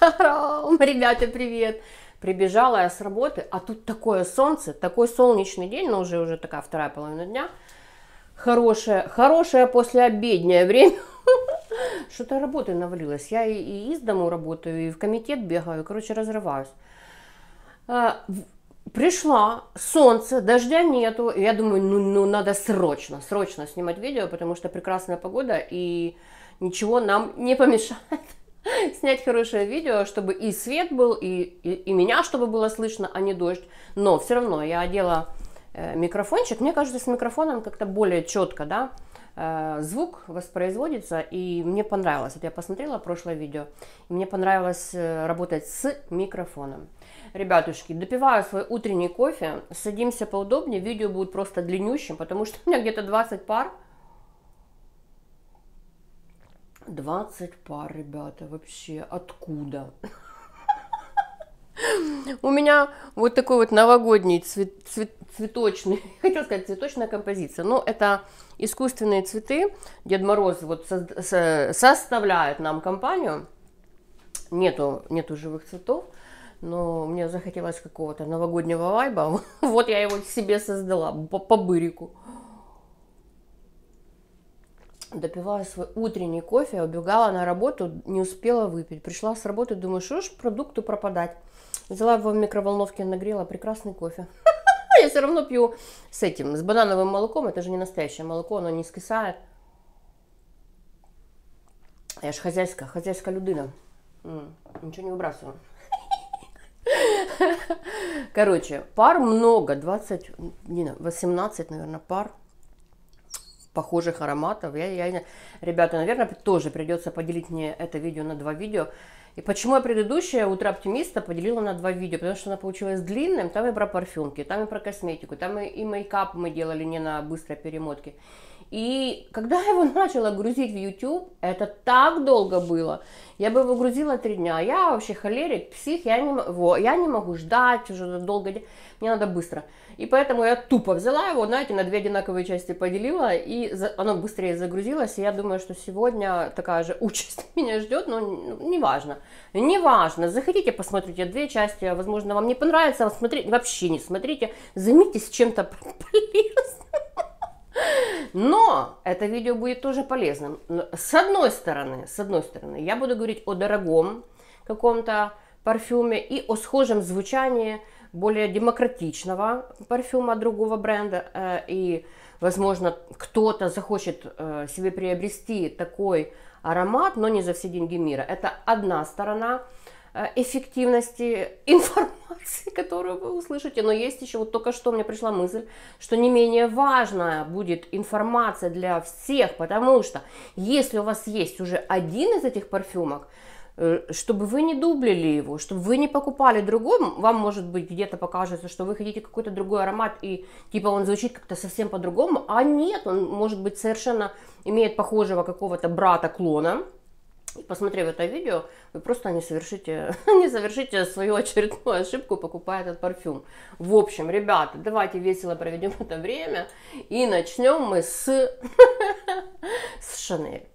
Ребята, привет! Прибежала я с работы, а тут такое солнце, такой солнечный день, но уже уже такая вторая половина дня. Хорошее, хорошее послеобеднее время. Что-то работы навалилось. Я и, и из дому работаю, и в комитет бегаю, короче, разрываюсь. А, пришла, солнце, дождя нету. Я думаю, ну, ну надо срочно, срочно снимать видео, потому что прекрасная погода, и ничего нам не помешает снять хорошее видео, чтобы и свет был, и, и, и меня, чтобы было слышно, а не дождь. Но все равно я одела э, микрофончик. Мне кажется, с микрофоном как-то более четко, да, э, звук воспроизводится, и мне понравилось. Вот я посмотрела прошлое видео, и мне понравилось э, работать с микрофоном. Ребятушки, допиваю свой утренний кофе, садимся поудобнее, видео будет просто длиннющим, потому что у меня где-то 20 пар, 20 пар, ребята, вообще откуда? У меня вот такой вот новогодний цвет, цвет, цветочный, хотел сказать цветочная композиция, но это искусственные цветы. Дед Мороз вот со, со, составляет нам компанию. Нету, нету живых цветов, но мне захотелось какого-то новогоднего вайба. Вот я его себе создала по, по бырику допивая свой утренний кофе, убегала на работу, не успела выпить. Пришла с работы, думаю, что ж продукту пропадать. Взяла его в микроволновке, нагрела прекрасный кофе. Я все равно пью с этим, с банановым молоком. Это же не настоящее молоко, оно не скисает. Я же хозяйская, хозяйская людина. Ничего не выбрасываю. Короче, пар много, 20, не, 18, наверное, пар похожих ароматов. Я, я, ребята, наверное, тоже придется поделить мне это видео на два видео. И почему я предыдущее «Утро оптимиста» поделила на два видео? Потому что оно получилось длинным. Там и про парфюмки, там и про косметику, там и, и мейкап мы делали не на быстрой перемотке. И когда я его начала грузить в YouTube, это так долго было. Я бы его грузила три дня. Я вообще холерик, псих, я не, его, я не могу ждать уже долго. Мне надо быстро. И поэтому я тупо взяла его, знаете, на две одинаковые части поделила, и оно быстрее загрузилось. И я думаю, что сегодня такая же участь меня ждет, но неважно. Неважно. Заходите, посмотрите две части. Возможно, вам не понравится. Смотрите, вообще не смотрите. Займитесь чем-то полезным. Но это видео будет тоже полезным. С одной стороны, с одной стороны, я буду говорить о дорогом каком-то парфюме и о схожем звучании более демократичного парфюма другого бренда. Э, и, возможно, кто-то захочет э, себе приобрести такой аромат, но не за все деньги мира. Это одна сторона эффективности информации, которую вы услышите. Но есть еще, вот только что мне пришла мысль, что не менее важная будет информация для всех, потому что если у вас есть уже один из этих парфюмок, э, чтобы вы не дублили его, чтобы вы не покупали другой, вам может быть где-то покажется, что вы хотите какой-то другой аромат и типа он звучит как-то совсем по-другому, а нет, он может быть совершенно имеет похожего какого-то брата-клона, и посмотрев это видео, вы просто не совершите, не совершите свою очередную ошибку, покупая этот парфюм. В общем, ребята, давайте весело проведем это время и начнем мы с, с Шанель.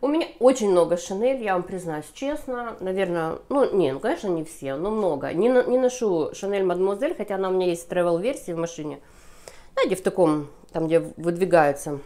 У меня очень много Шанель, я вам признаюсь честно. Наверное, ну, не, ну, конечно, не все, но много. Не, не ношу Шанель Мадемуазель, хотя она у меня есть в travel-версии в машине. Знаете, в таком, там, где выдвигается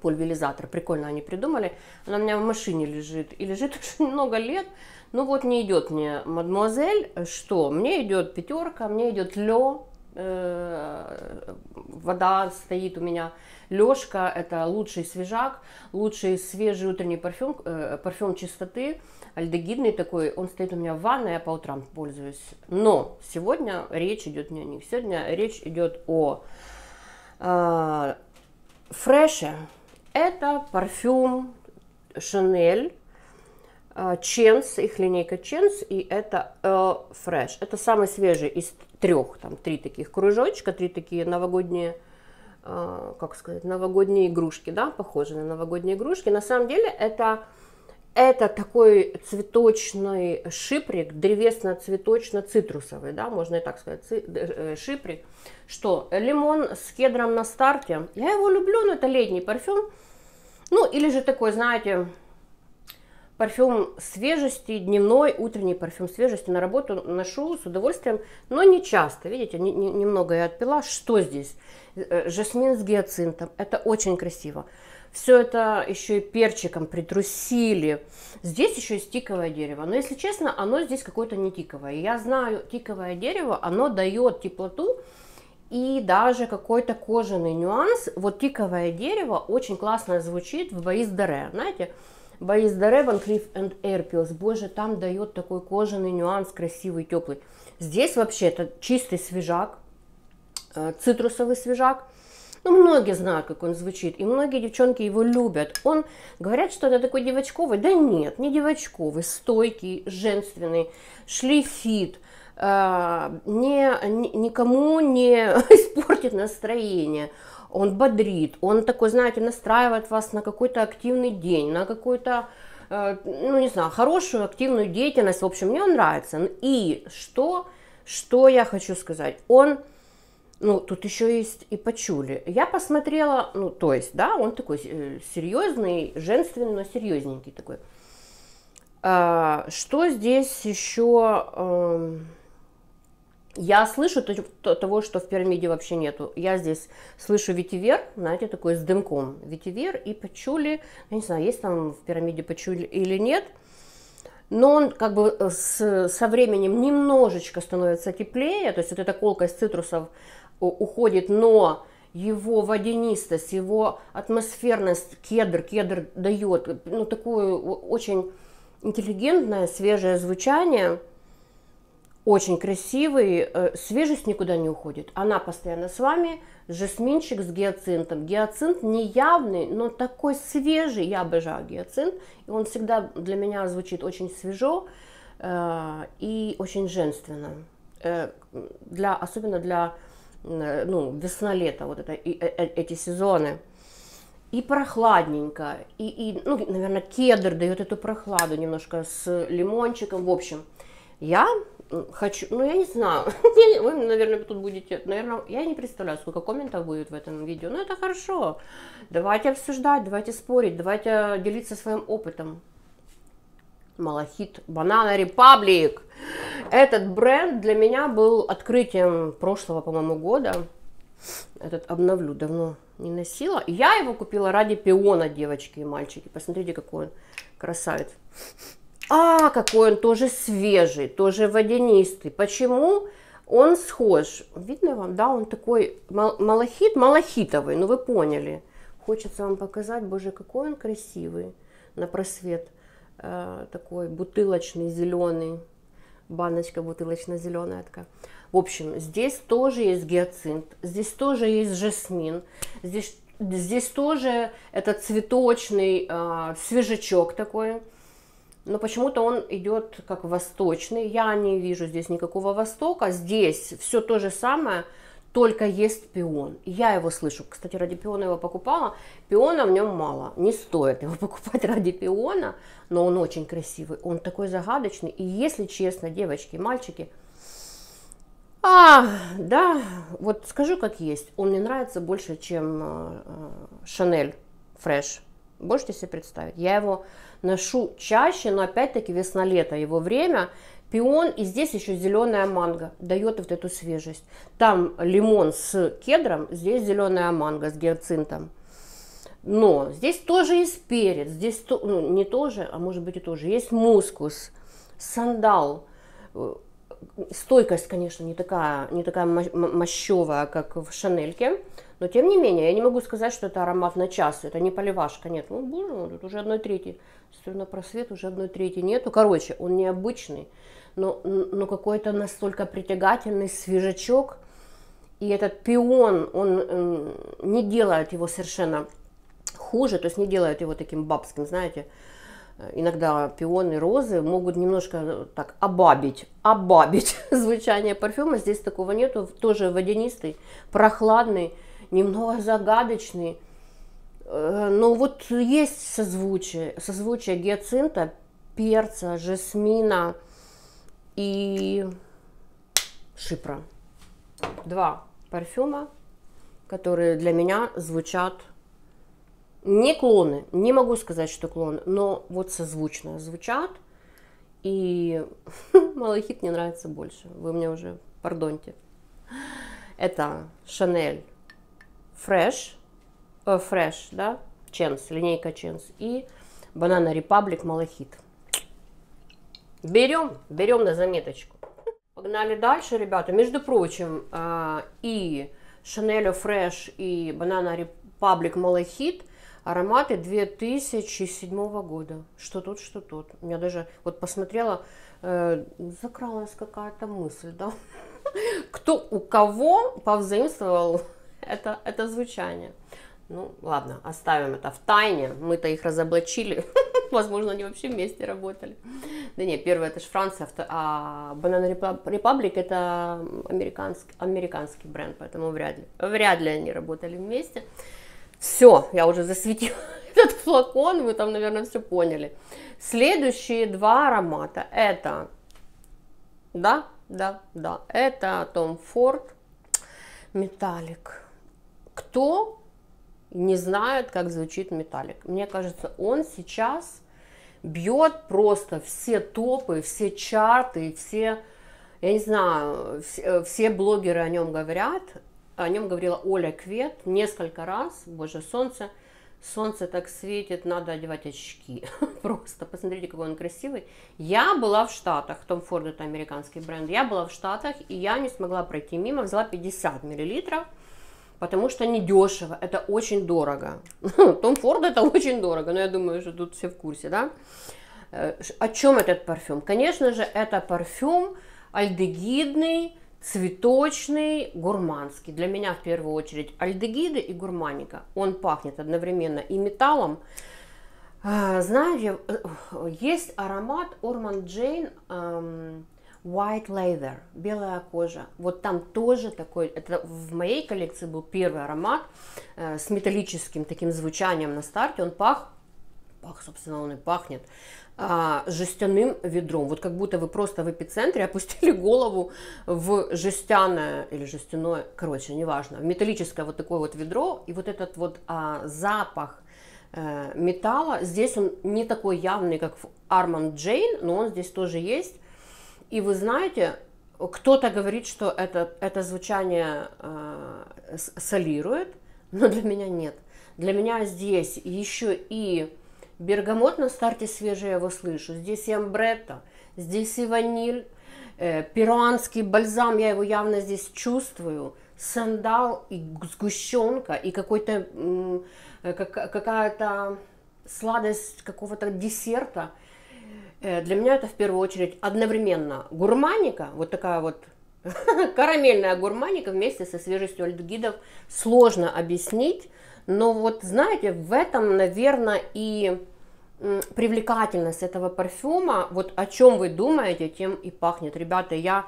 пульверизатор. Прикольно они придумали. Она у меня в машине лежит. И лежит уже много лет. Ну вот не идет мне мадемуазель. Что? Мне идет пятерка, мне идет лё. Э, вода стоит у меня. Лёшка – это лучший свежак, лучший свежий утренний парфюм, э, парфюм чистоты, альдегидный такой. Он стоит у меня в ванной, я по утрам пользуюсь. Но сегодня речь идет не о них. Сегодня речь идет о э, фреше, это парфюм Chanel, Ченс, их линейка Ченс, и это Earl Fresh. Это самый свежий из трех, там три таких кружочка, три такие новогодние, а, как сказать, новогодние игрушки, да, похожие на новогодние игрушки. На самом деле это, это такой цветочный шиприк, древесно-цветочно-цитрусовый, да, можно и так сказать, э, шиприк. Что, лимон с кедром на старте. Я его люблю, но это летний парфюм. Ну, или же такой, знаете, парфюм свежести, дневной, утренний парфюм свежести на работу ношу с удовольствием, но не часто. Видите, не, не, немного я отпила. Что здесь? Э, жасмин с гиацинтом. Это очень красиво. Все это еще и перчиком притрусили. Здесь еще есть тиковое дерево. Но, если честно, оно здесь какое-то не тиковое. Я знаю, тиковое дерево, оно дает теплоту и даже какой-то кожаный нюанс. Вот тиковое дерево очень классно звучит в Боис. Знаете, Боис Даре, Ван Клифф and Airpils. Боже, там дает такой кожаный нюанс, красивый, теплый. Здесь вообще это чистый свежак, э, цитрусовый свежак. Ну, многие знают, как он звучит, и многие девчонки его любят. Он, говорят, что это такой девочковый. Да нет, не девочковый, стойкий, женственный, шлифит, э, не, никому не испортит настроение. Он бодрит, он такой, знаете, настраивает вас на какой-то активный день, на какой-то э, ну, не знаю, хорошую активную деятельность. В общем, мне он нравится. И что, что я хочу сказать? Он ну, тут еще есть и почули. Я посмотрела, ну, то есть, да, он такой э, серьезный, женственный, но серьезненький такой. А, что здесь еще? Э, я слышу того, что в пирамиде вообще нету. Я здесь слышу ветивер, знаете, такой с дымком. Ветивер и пачули. Я не знаю, есть там в пирамиде пачули или нет. Но он как бы э, с, со временем немножечко становится теплее. То есть вот эта колкость цитрусов уходит, но его водянистость, его атмосферность, кедр, кедр дает, ну, такое очень интеллигентное, свежее звучание, очень красивый, э, свежесть никуда не уходит, она постоянно с вами, жасминчик с гиацинтом, гиацинт неявный, но такой свежий, я обожаю гиацинт, и он всегда для меня звучит очень свежо э, и очень женственно, э, для, особенно для ну, весна-лето, вот это, и, э, э, эти сезоны. И прохладненько, и, и, ну, наверное, кедр дает эту прохладу немножко с лимончиком. В общем, я хочу, ну, я не знаю, вы, наверное, тут будете, наверное, я не представляю, сколько комментов будет в этом видео, но это хорошо. Давайте обсуждать, давайте спорить, давайте делиться своим опытом. Малахит, Банана Репаблик. Этот бренд для меня был открытием прошлого, по-моему, года. Этот обновлю, давно не носила. Я его купила ради пиона, девочки и мальчики. Посмотрите, какой он красавец. А, какой он тоже свежий, тоже водянистый. Почему он схож? Видно вам, да, он такой малахит, малахитовый, ну вы поняли. Хочется вам показать, боже, какой он красивый на просвет. Э, такой бутылочный, зеленый, баночка бутылочно-зеленая такая. В общем, здесь тоже есть гиацинт, здесь тоже есть жасмин, здесь, здесь тоже этот цветочный э, свежачок такой, но почему-то он идет как восточный. Я не вижу здесь никакого востока. Здесь все то же самое, только есть пион. Я его слышу. Кстати, ради пиона его покупала. Пиона в нем мало. Не стоит его покупать ради пиона, но он очень красивый. Он такой загадочный. И если честно, девочки, мальчики, а, да, вот скажу как есть. Он мне нравится больше, чем Шанель Фреш. Можете себе представить? Я его ношу чаще, но опять-таки весна-лето его время – пион, и здесь еще зеленая манго дает вот эту свежесть. Там лимон с кедром, здесь зеленая манго с гиацинтом. Но здесь тоже есть перец, здесь то, ну, не тоже, а может быть и тоже. Есть мускус, сандал. Стойкость, конечно, не такая, не такая мощевая, как в Шанельке. Но тем не менее, я не могу сказать, что это аромат на час. Это не поливашка, нет. Ну, боже, тут уже одной трети. На просвет уже одной трети нету. Короче, он необычный но, но какой-то настолько притягательный свежачок. И этот пион, он не делает его совершенно хуже, то есть не делает его таким бабским, знаете. Иногда пионы, розы могут немножко так обабить, обабить звучание парфюма. Здесь такого нету, тоже водянистый, прохладный, немного загадочный. Э, но вот есть созвучие, созвучие гиацинта, перца, жасмина, и шипра. Два парфюма, которые для меня звучат Не клоны, не могу сказать, что клоны, но вот созвучно звучат. И малахит мне нравится больше. Вы мне уже, пардоньте. Это Chanel Fresh, э, Fresh, да, Chance, линейка Chance. И Banana Republic Малахит. Берем, берем на заметочку. Погнали дальше, ребята. Между прочим, э, и Chanel Fresh, и Banana Republic Малахит ароматы 2007 года. Что тут, что тут. У меня даже, вот посмотрела, э, закралась какая-то мысль, да. Кто у кого повзаимствовал это, это звучание. Ну, ладно, оставим это в тайне. Мы-то их разоблачили. Возможно, они вообще вместе работали. Да нет, первое это же Франция, а Banana Republic это американский, американский бренд, поэтому вряд ли, вряд ли они работали вместе. Все, я уже засветила этот флакон, вы там, наверное, все поняли. Следующие два аромата это, да, да, да, это Tom Ford Металлик. Кто не знает, как звучит металлик. Мне кажется, он сейчас бьет просто все топы, все чарты, все, я не знаю, все, э, все блогеры о нем говорят. О нем говорила Оля Квет несколько раз. Боже, солнце, солнце так светит, надо одевать очки. Просто посмотрите, какой он красивый. Я была в Штатах, Том Форд это американский бренд. Я была в Штатах, и я не смогла пройти мимо, взяла 50 миллилитров потому что не дешево, это очень дорого. Том Форд это очень дорого, но я думаю, что тут все в курсе, да? Э, о чем этот парфюм? Конечно же, это парфюм альдегидный, цветочный, гурманский. Для меня в первую очередь альдегиды и гурманика. Он пахнет одновременно и металлом. А, знаете, э, есть аромат Орман Джейн эм, White Leather, белая кожа. Вот там тоже такой, это в моей коллекции был первый аромат э, с металлическим таким звучанием на старте. Он пах, пах, собственно, он и пахнет э, жестяным ведром. Вот как будто вы просто в эпицентре опустили голову в жестяное или жестяное, короче, неважно, в металлическое вот такое вот ведро. И вот этот вот э, запах э, металла, здесь он не такой явный, как в Armand Jane, но он здесь тоже есть. И вы знаете, кто-то говорит, что это, это звучание э, солирует, но для меня нет. Для меня здесь еще и бергамот на старте свежий, я его слышу. Здесь и амбретто, здесь и ваниль, э, перуанский бальзам, я его явно здесь чувствую. Сандал и сгущенка, и какой-то э, какая-то сладость какого-то десерта – для меня это в первую очередь одновременно гурманика, вот такая вот карамельная гурманика вместе со свежестью альдегидов. Сложно объяснить, но вот знаете, в этом, наверное, и привлекательность этого парфюма. Вот о чем вы думаете, тем и пахнет. Ребята, я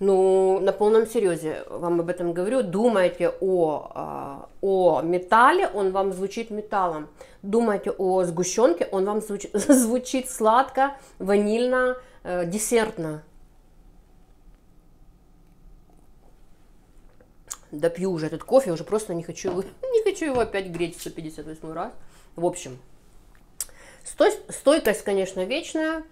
ну, на полном серьезе вам об этом говорю. Думайте о, а, о металле, он вам звучит металлом. Думайте о сгущенке, он вам звучит, звучит сладко, ванильно, э, десертно. Допью уже этот кофе, уже просто не хочу, не хочу его опять греть в 158 раз. В общем, стой, стойкость, конечно, вечная.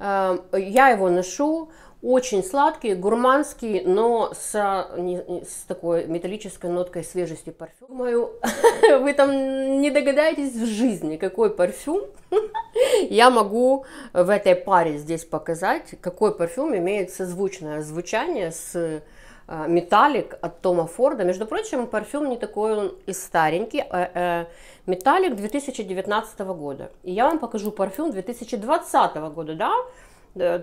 Э, я его ношу очень сладкий, гурманский, но с, не, с такой металлической ноткой свежести парфюм. Думаю, вы там не догадаетесь в жизни, какой парфюм я могу в этой паре здесь показать, какой парфюм имеет созвучное звучание с металлик от Тома Форда. Между прочим, парфюм не такой он и старенький. Металлик 2019 года. И я вам покажу парфюм 2020 года, да, Э,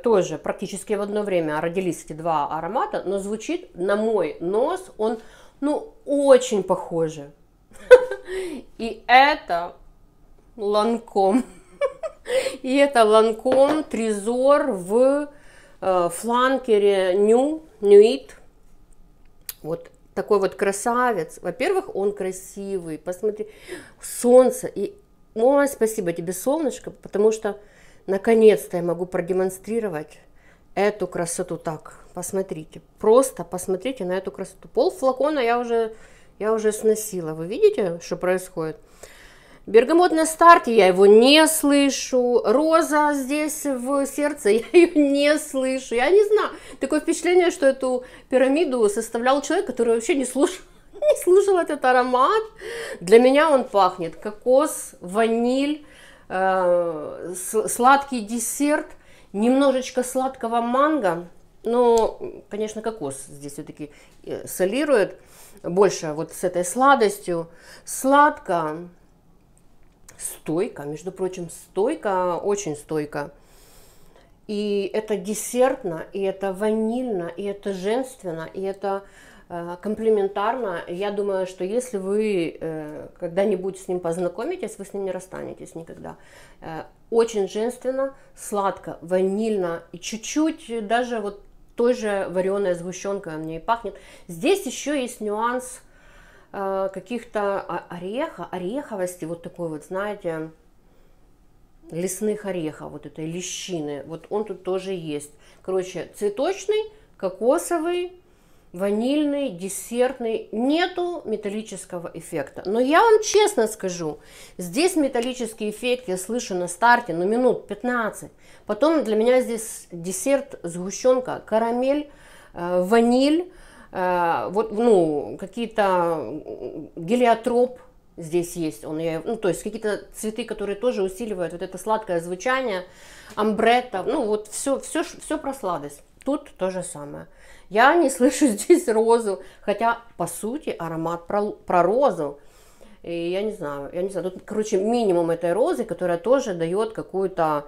тоже практически в одно время родились эти два аромата, но звучит на мой нос он, ну, очень похоже. И это Ланком. И это Ланком Тризор в э, фланкере Ню, Нюит. Вот такой вот красавец. Во-первых, он красивый. Посмотри, солнце. И, ой, спасибо тебе, солнышко, потому что Наконец-то я могу продемонстрировать эту красоту так. Посмотрите, просто посмотрите на эту красоту. Пол флакона я уже, я уже сносила. Вы видите, что происходит? Бергамот на старте, я его не слышу. Роза здесь в сердце, я ее не слышу. Я не знаю. Такое впечатление, что эту пирамиду составлял человек, который вообще не слушал, не слушал этот аромат. Для меня он пахнет кокос, ваниль, э, сладкий десерт, немножечко сладкого манго. Но, конечно, кокос здесь все-таки э, солирует больше вот с этой сладостью. Сладко, стойко, между прочим, стойко, очень стойко. И это десертно, и это ванильно, и это женственно, и это комплементарно. Я думаю, что если вы э, когда-нибудь с ним познакомитесь, вы с ним не расстанетесь никогда. Э, очень женственно, сладко, ванильно и чуть-чуть даже вот той же вареная сгущенка мне и пахнет. Здесь еще есть нюанс Э, каких-то ореха, ореховости, вот такой вот, знаете, лесных орехов, вот этой лещины. Вот он тут тоже есть. Короче, цветочный, кокосовый, ванильный, десертный. Нету металлического эффекта. Но я вам честно скажу, здесь металлический эффект я слышу на старте, ну минут 15. Потом для меня здесь десерт, сгущенка, карамель, э, ваниль, Э, вот, ну, какие-то гелиотроп здесь есть, он, ну, то есть какие-то цветы, которые тоже усиливают вот это сладкое звучание, амбретта, ну, вот все, все, все про сладость. Тут то же самое. Я не слышу здесь розу, хотя, по сути, аромат про, про розу. И я не знаю, я не знаю, тут, короче, минимум этой розы, которая тоже дает какую-то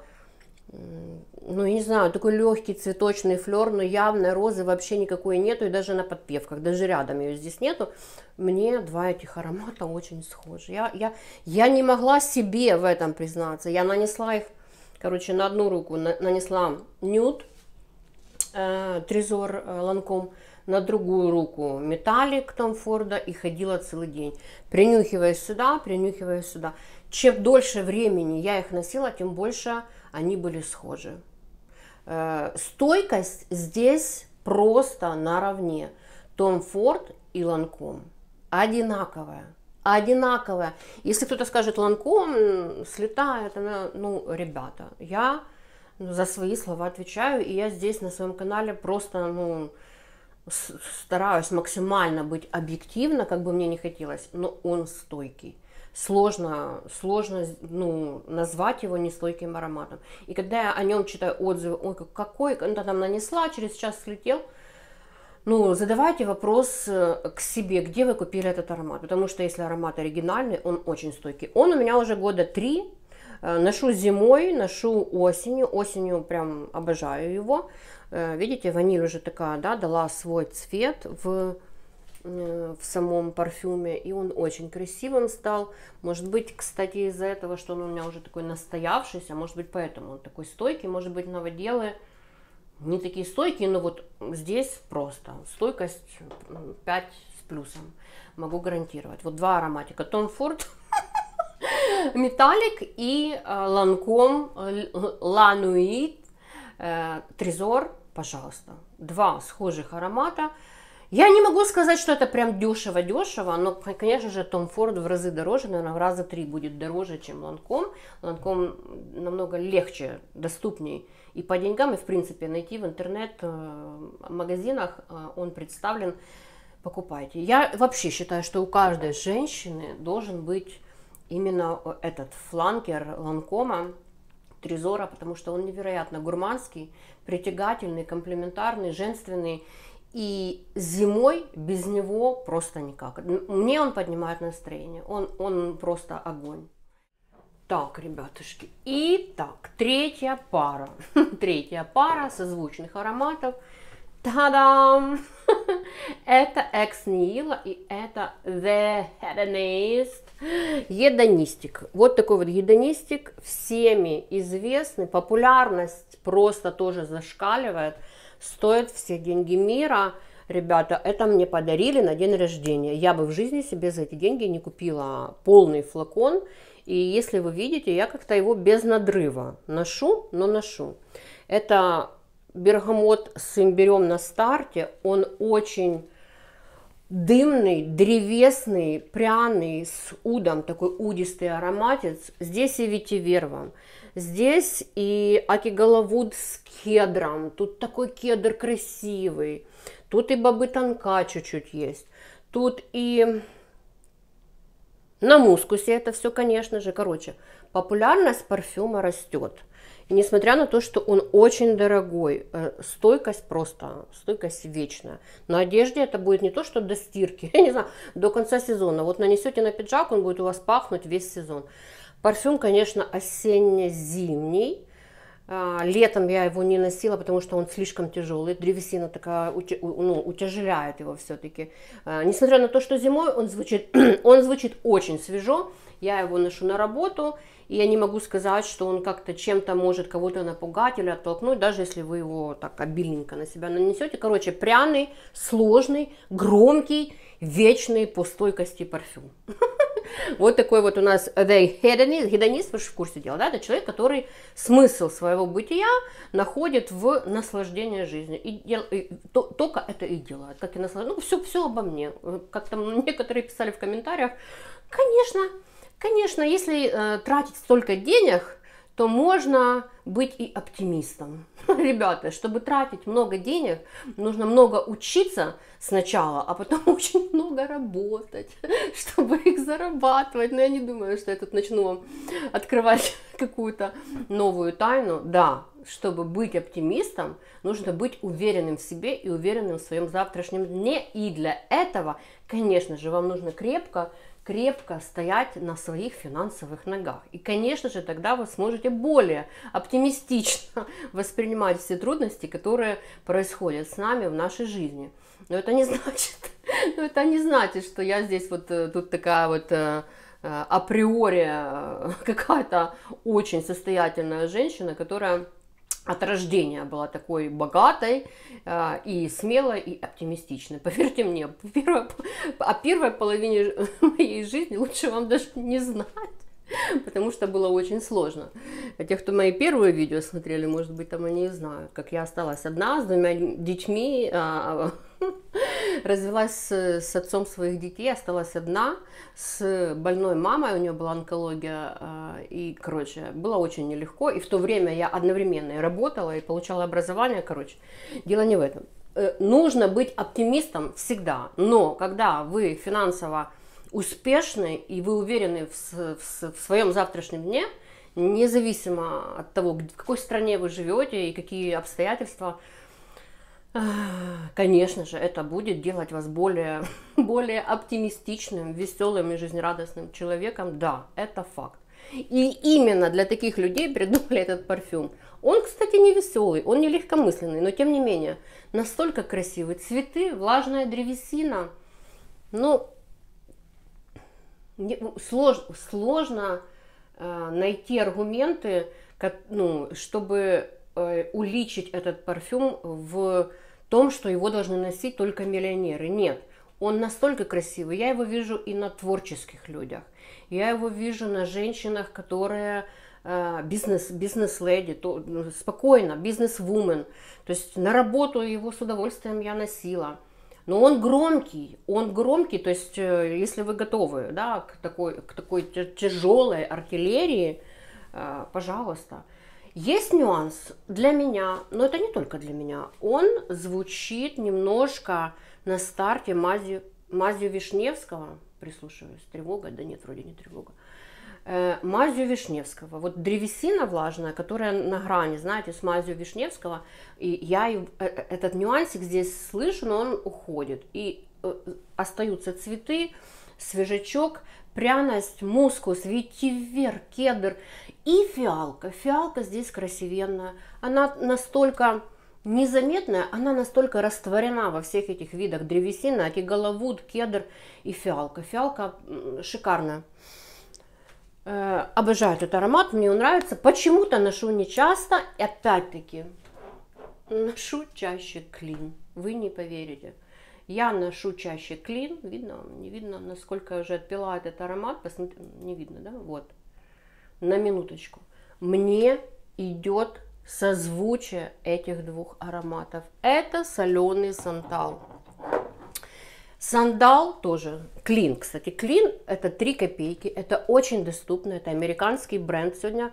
ну, я не знаю, такой легкий цветочный флер, но явной розы вообще никакой нету, и даже на подпевках, даже рядом ее здесь нету. Мне два этих аромата очень схожи. Я, я, я не могла себе в этом признаться. Я нанесла их, короче, на одну руку на, нанесла нюд, трезор э, ланком, на другую руку металлик Том Форда и ходила целый день, принюхиваясь сюда, принюхиваясь сюда. Чем дольше времени я их носила, тем больше они были схожи. Э, стойкость здесь просто наравне. Том Форд и Ланком одинаковая. Одинаковая. Если кто-то скажет Ланком слетает, она, ну, ребята, я за свои слова отвечаю, и я здесь на своем канале просто, ну, стараюсь максимально быть объективно, как бы мне не хотелось, но он стойкий сложно, сложно ну, назвать его нестойким ароматом. И когда я о нем читаю отзывы, ой, какой, ну, там нанесла, через час слетел, ну, задавайте вопрос э, к себе, где вы купили этот аромат. Потому что если аромат оригинальный, он очень стойкий. Он у меня уже года три. Э, ношу зимой, ношу осенью. Осенью прям обожаю его. Э, видите, ваниль уже такая, да, дала свой цвет в Э, в самом парфюме, и он очень красивым стал. Может быть, кстати, из-за этого, что он у меня уже такой настоявшийся, может быть, поэтому он такой стойкий, может быть, новоделы не такие стойкие, но вот здесь просто стойкость 5 с плюсом, могу гарантировать. Вот два ароматика, Tom Ford, Металлик и Ланком Лануит Трезор, пожалуйста. Два схожих аромата – я не могу сказать, что это прям дешево-дешево, но, конечно же, Том Форд в разы дороже, наверное, в раза три будет дороже, чем Ланком. Ланком намного легче, доступней и по деньгам, и, в принципе, найти в интернет-магазинах э, э, он представлен, покупайте. Я вообще считаю, что у каждой женщины должен быть именно этот фланкер Ланкома, Трезора, потому что он невероятно гурманский, притягательный, комплементарный, женственный. И зимой без него просто никак. Мне он поднимает настроение. Он, он просто огонь. Так, ребятушки. Итак, третья пара. третья пара созвучных ароматов. Та-дам! это Ex Nihilo и это The Hedonist. Едонистик. Вот такой вот едонистик. Всеми известный. Популярность просто тоже зашкаливает стоит все деньги мира. Ребята, это мне подарили на день рождения. Я бы в жизни себе за эти деньги не купила полный флакон. И если вы видите, я как-то его без надрыва ношу, но ношу. Это бергамот с имбирем на старте. Он очень дымный, древесный, пряный, с удом, такой удистый ароматец. Здесь и ветиверва, здесь и акигалавуд с кедром. Тут такой кедр красивый. Тут и бобы тонка чуть-чуть есть. Тут и на мускусе это все, конечно же. Короче, популярность парфюма растет. И несмотря на то, что он очень дорогой, э, стойкость просто, стойкость вечная. На одежде это будет не то, что до стирки, я не знаю, до конца сезона. Вот нанесете на пиджак, он будет у вас пахнуть весь сезон. Парфюм, конечно, осенне-зимний. А, летом я его не носила, потому что он слишком тяжелый. Древесина такая ну, утяжеляет его все-таки. А, несмотря на то, что зимой он звучит, он звучит очень свежо. Я его ношу на работу и я не могу сказать, что он как-то чем-то может кого-то напугать или оттолкнуть, даже если вы его так обильненько на себя нанесете. Короче, пряный, сложный, громкий, вечный по стойкости парфюм. Вот такой вот у нас гедонист, вы же в курсе дела, да, это человек, который смысл своего бытия находит в наслаждении жизнью. И, дел, и то, только это и делает, как и наслаждение. Ну, все, все обо мне. Как там некоторые писали в комментариях, конечно, Конечно, если э, тратить столько денег, то можно быть и оптимистом. Ребята, чтобы тратить много денег, нужно много учиться сначала, а потом очень много работать, чтобы их зарабатывать. Но я не думаю, что я тут начну вам открывать какую-то новую тайну. Да, чтобы быть оптимистом, нужно быть уверенным в себе и уверенным в своем завтрашнем дне. И для этого, конечно же, вам нужно крепко крепко стоять на своих финансовых ногах. И, конечно же, тогда вы сможете более оптимистично воспринимать все трудности, которые происходят с нами в нашей жизни. Но это не значит, но это не значит, что я здесь вот э, тут такая вот э, э, априори какая-то очень состоятельная женщина, которая от рождения была такой богатой э, и смелой и оптимистичной. Поверьте мне, первое, о первой половине моей жизни лучше вам даже не знать. потому что было очень сложно. А те, кто мои первые видео смотрели, может быть, там они и знают, как я осталась одна с двумя детьми, а, развелась с, отцом своих детей, осталась одна с больной мамой, у нее была онкология, а, и, короче, было очень нелегко, и в то время я одновременно и работала, и получала образование, короче, дело не в этом. Э, нужно быть оптимистом всегда, но когда вы финансово успешны и вы уверены в, в, в своем завтрашнем дне, независимо от того, в какой стране вы живете и какие обстоятельства, конечно же, это будет делать вас более, более оптимистичным, веселым и жизнерадостным человеком. Да, это факт. И именно для таких людей придумали этот парфюм. Он, кстати, не веселый, он не легкомысленный, но тем не менее, настолько красивый. Цветы, влажная древесина. Ну, слож, сложно э, найти аргументы, как, ну, чтобы э, уличить этот парфюм в том, что его должны носить только миллионеры. Нет, он настолько красивый. Я его вижу и на творческих людях. Я его вижу на женщинах, которые э, бизнес, бизнес-леди, то, ну, спокойно, бизнес-вумен. То есть на работу его с удовольствием я носила. Но он громкий, он громкий, то есть э, если вы готовы да, к, такой, к такой тяжелой артиллерии, э, пожалуйста. Есть нюанс для меня, но это не только для меня. Он звучит немножко на старте мазью, мазью Вишневского. Прислушиваюсь, тревога, да нет, вроде не тревога. Э, мазью Вишневского. Вот древесина влажная, которая на грани, знаете, с мазью Вишневского. И я э, э, этот нюансик здесь слышу, но он уходит. И остаются цветы, свежачок, пряность, мускус, ветивер, кедр и фиалка. Фиалка здесь красивенная. Она настолько незаметная, она настолько растворена во всех этих видах древесины, акиголовуд, кедр и фиалка. Фиалка шикарная. Э, обожаю этот аромат, мне он нравится. Почему-то ношу не часто. И опять-таки, ношу чаще клин. Вы не поверите. Я ношу чаще клин. Видно? Не видно, насколько я уже отпила этот аромат. Посмотри, не видно, да? Вот. На минуточку. Мне идет созвучие этих двух ароматов. Это соленый сантал. Сандал тоже. Клин, кстати. Клин это 3 копейки. Это очень доступно. Это американский бренд. Сегодня,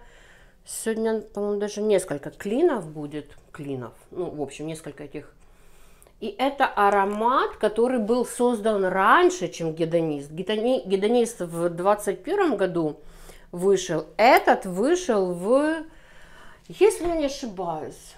сегодня по-моему, даже несколько клинов будет. Клинов. Ну, в общем, несколько этих. И это аромат, который был создан раньше, чем гедонист. Гедони, гедонист в 21 году вышел. Этот вышел в, если я не ошибаюсь,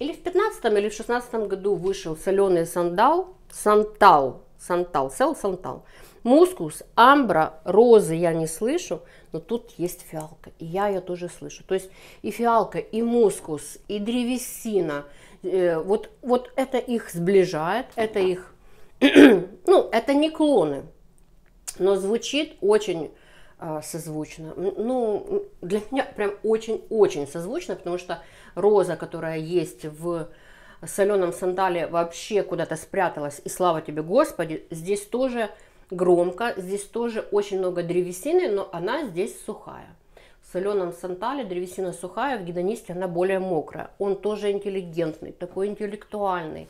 или в 15 или в 16 году вышел соленый сандал, сантал, сантал, сел сантал. Мускус, амбра, розы я не слышу, но тут есть фиалка, и я ее тоже слышу. То есть и фиалка, и мускус, и древесина, э, вот, вот это их сближает, это их, ну, это не клоны, но звучит очень э, созвучно. Ну, для меня прям очень-очень созвучно, потому что роза, которая есть в соленом сандале вообще куда-то спряталась, и слава тебе, Господи, здесь тоже громко, здесь тоже очень много древесины, но она здесь сухая. В соленом сандале древесина сухая, в гедонисте она более мокрая. Он тоже интеллигентный, такой интеллектуальный,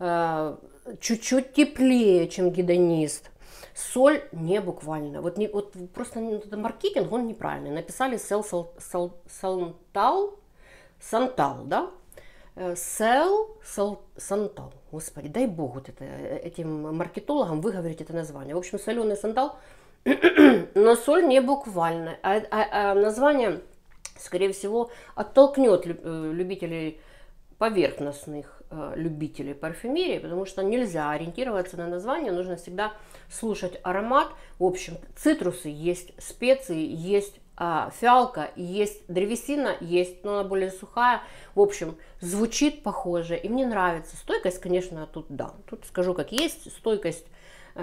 э, чуть-чуть теплее, чем гедонист. Соль не буквально. Вот, не, вот просто маркетинг, он неправильный. Написали сел, сантал, сантал, да? Сел Сантал. Господи, дай бог вот это, этим маркетологам выговорить это название. В общем, соленый сандал, но соль не буквально. А, а, а название, скорее всего, оттолкнет э, любителей поверхностных э, любителей парфюмерии, потому что нельзя ориентироваться на название, нужно всегда слушать аромат. В общем, цитрусы есть, специи есть, а, фиалка есть, древесина есть, но она более сухая. В общем, звучит похоже, и мне нравится. Стойкость, конечно, тут да. Тут скажу как есть, стойкость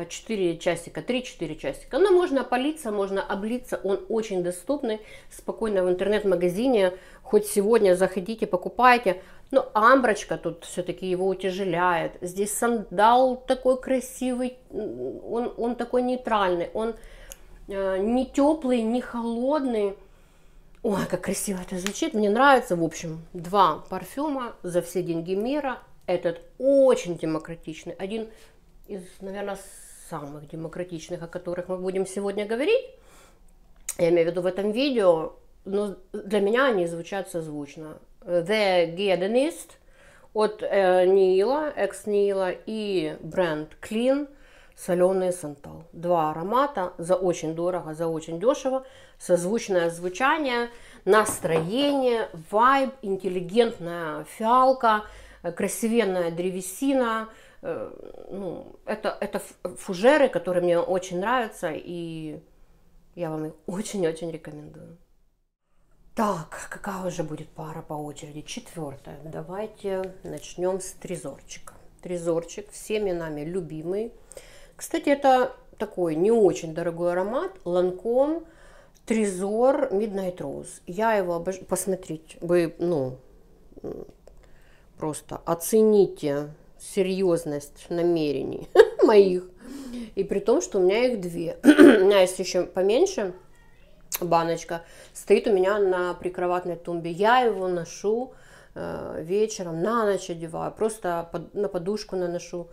4 э, часика, 3-4 часика. Но можно политься, можно облиться, он очень доступный, спокойно в интернет-магазине, хоть сегодня заходите, покупайте. Но амброчка тут все-таки его утяжеляет. Здесь сандал такой красивый, он, он такой нейтральный, он не теплый, не холодный. Ой, как красиво это звучит. Мне нравится, в общем, два парфюма за все деньги мира. Этот очень демократичный. Один из, наверное, самых демократичных, о которых мы будем сегодня говорить. Я имею в виду в этом видео. Но для меня они звучат созвучно. The Hedonist от э, Нила, экс Нила и бренд Clean – соленый сантал. Два аромата за очень дорого, за очень дешево. Созвучное звучание, настроение, вайб, интеллигентная фиалка, э, красивенная древесина. Э, ну, это, это фужеры, которые мне очень нравятся, и я вам их очень-очень рекомендую. Так, какая уже будет пара по очереди? Четвертая. Давайте начнем с трезорчика. Трезорчик, всеми нами любимый. Кстати, это такой не очень дорогой аромат. Ланком Трезор Midnight Rose. Я его обожаю. Посмотрите, вы, ну, просто оцените серьезность намерений моих. И при том, что у меня их две. у меня есть еще поменьше баночка. Стоит у меня на прикроватной тумбе. Я его ношу э, вечером, на ночь одеваю. Просто на подушку наношу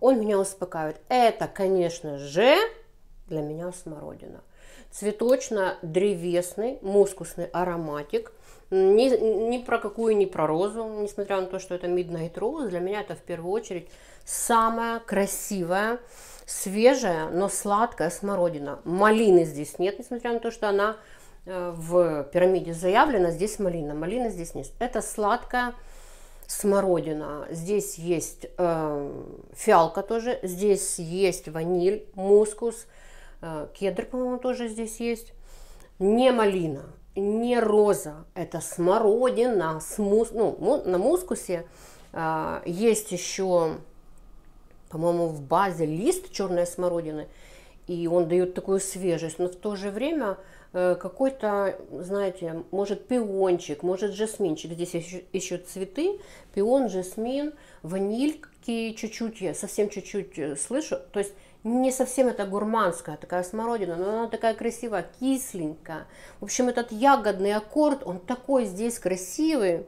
он меня успокаивает. Это, конечно же, для меня смородина. Цветочно-древесный, мускусный ароматик. Ни, ни про какую, ни про розу, несмотря на то, что это Midnight Rose, для меня это в первую очередь самая красивая, свежая, но сладкая смородина. Малины здесь нет, несмотря на то, что она э, в пирамиде заявлена, здесь малина. Малины здесь нет. Это сладкая, смородина, здесь есть э, фиалка тоже, здесь есть ваниль, мускус, э, кедр, по-моему, тоже здесь есть. Не малина, не роза, это смородина. С мус, ну, на мускусе э, есть еще, по-моему, в базе лист черной смородины, и он дает такую свежесть, но в то же время какой-то, знаете, может пиончик, может жасминчик. Здесь еще, еще цветы, пион, жасмин, ванильки чуть-чуть, я совсем чуть-чуть э, слышу. То есть не совсем это гурманская такая смородина, но она такая красивая, кисленькая. В общем, этот ягодный аккорд, он такой здесь красивый.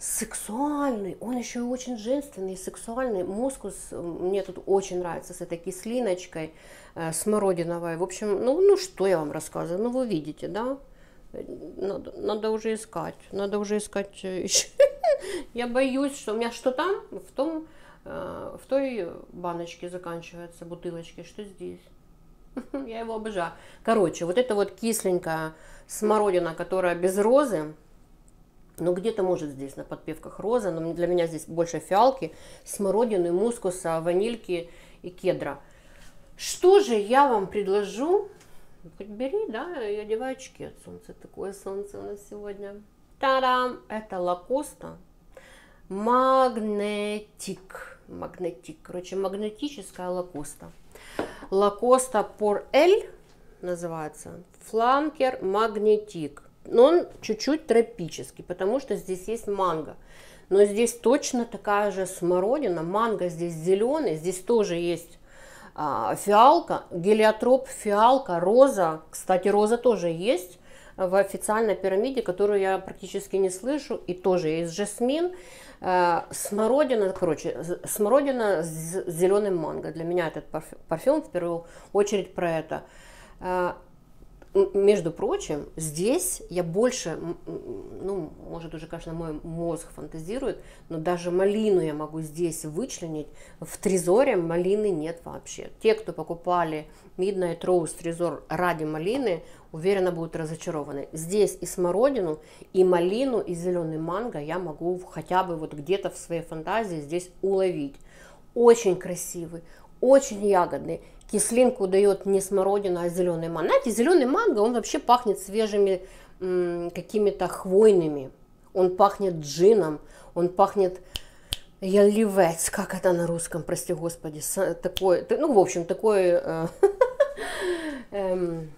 Сексуальный, он еще и очень женственный, сексуальный. Мускус мне тут очень нравится с этой кислиночкой э, смородиновой. В общем, ну, ну что я вам рассказываю, ну вы видите, да? Надо, надо уже искать, надо уже искать э. Я боюсь, что у меня что там, в том, э, в той баночке заканчивается, бутылочке, что здесь. Я его обожаю. Короче, вот это вот кисленькая смородина, которая без розы, ну, где-то может здесь на подпевках роза, но для меня здесь больше фиалки, смородины, мускуса, ванильки и кедра. Что же я вам предложу? Хоть бери, да, и одевай очки от солнца. Такое солнце у нас сегодня. Та-дам! Это лакоста. Magnetic. Magnetic. Короче, магнетическая лакоста. Лакоста Pour Elle называется. Фланкер Magnetic но он чуть-чуть тропический, потому что здесь есть манго. Но здесь точно такая же смородина, манго здесь зеленый, здесь тоже есть а, фиалка, гелиотроп, фиалка, роза. Кстати, роза тоже есть в официальной пирамиде, которую я практически не слышу, и тоже есть жасмин, э, смородина, короче, смородина с зеленым манго. Для меня этот парфюм в первую очередь про это. Э, между прочим, здесь я больше, ну, может уже, конечно, мой мозг фантазирует, но даже малину я могу здесь вычленить. В Трезоре малины нет вообще. Те, кто покупали Midnight Rose Трезор ради малины, уверенно будут разочарованы. Здесь и смородину, и малину, и зеленый манго я могу хотя бы вот где-то в своей фантазии здесь уловить. Очень красивый, очень ягодный кислинку дает не смородина, а зеленый манго. Знаете, зеленый манго, он вообще пахнет свежими какими-то хвойными. Он пахнет джином, он пахнет яливец, как это на русском, прости господи, такой, ну, в общем, такое э, эм,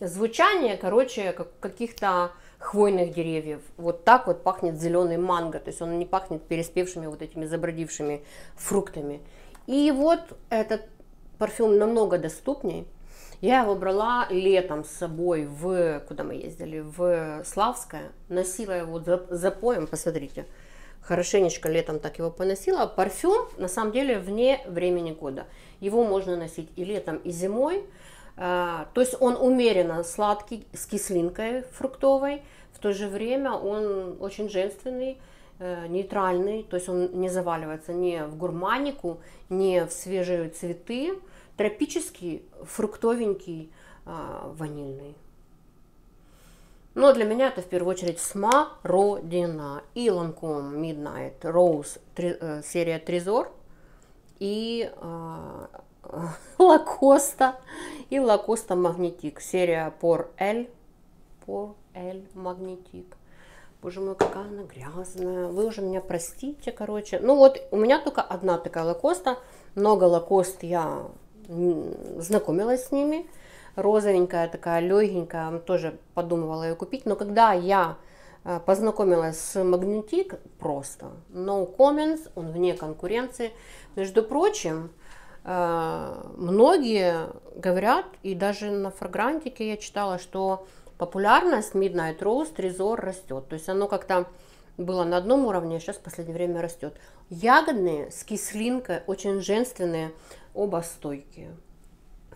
звучание, короче, как каких-то хвойных деревьев. Вот так вот пахнет зеленый манго, то есть он не пахнет переспевшими вот этими забродившими фруктами. И вот этот парфюм намного доступнее. Я его брала летом с собой в, куда мы ездили, в Славское. Носила его за, за поем, посмотрите. Хорошенечко летом так его поносила. Парфюм, на самом деле, вне времени года. Его можно носить и летом, и зимой. А, то есть он умеренно сладкий, с кислинкой фруктовой. В то же время он очень женственный, нейтральный, то есть он не заваливается ни в гурманику, ни в свежие цветы, тропический, фруктовенький, а, ванильный. Но для меня это в первую очередь смородина и Lancome Midnight Rose э, серия Трезор и Лакоста и Лакоста Магнетик серия Por L Por L Магнетик. Боже мой, какая она грязная. Вы уже меня простите, короче. Ну вот, у меня только одна такая лакоста. Много лакост я знакомилась с ними. Розовенькая такая, легенькая, тоже подумывала ее купить. Но когда я э, познакомилась с Магнетик, просто no comments, он вне конкуренции. Между прочим, э, многие говорят, и даже на фрагрантике я читала, что популярность Midnight Rose Трезор растет. То есть оно как-то было на одном уровне, а сейчас в последнее время растет. Ягодные с кислинкой, очень женственные, оба стойкие.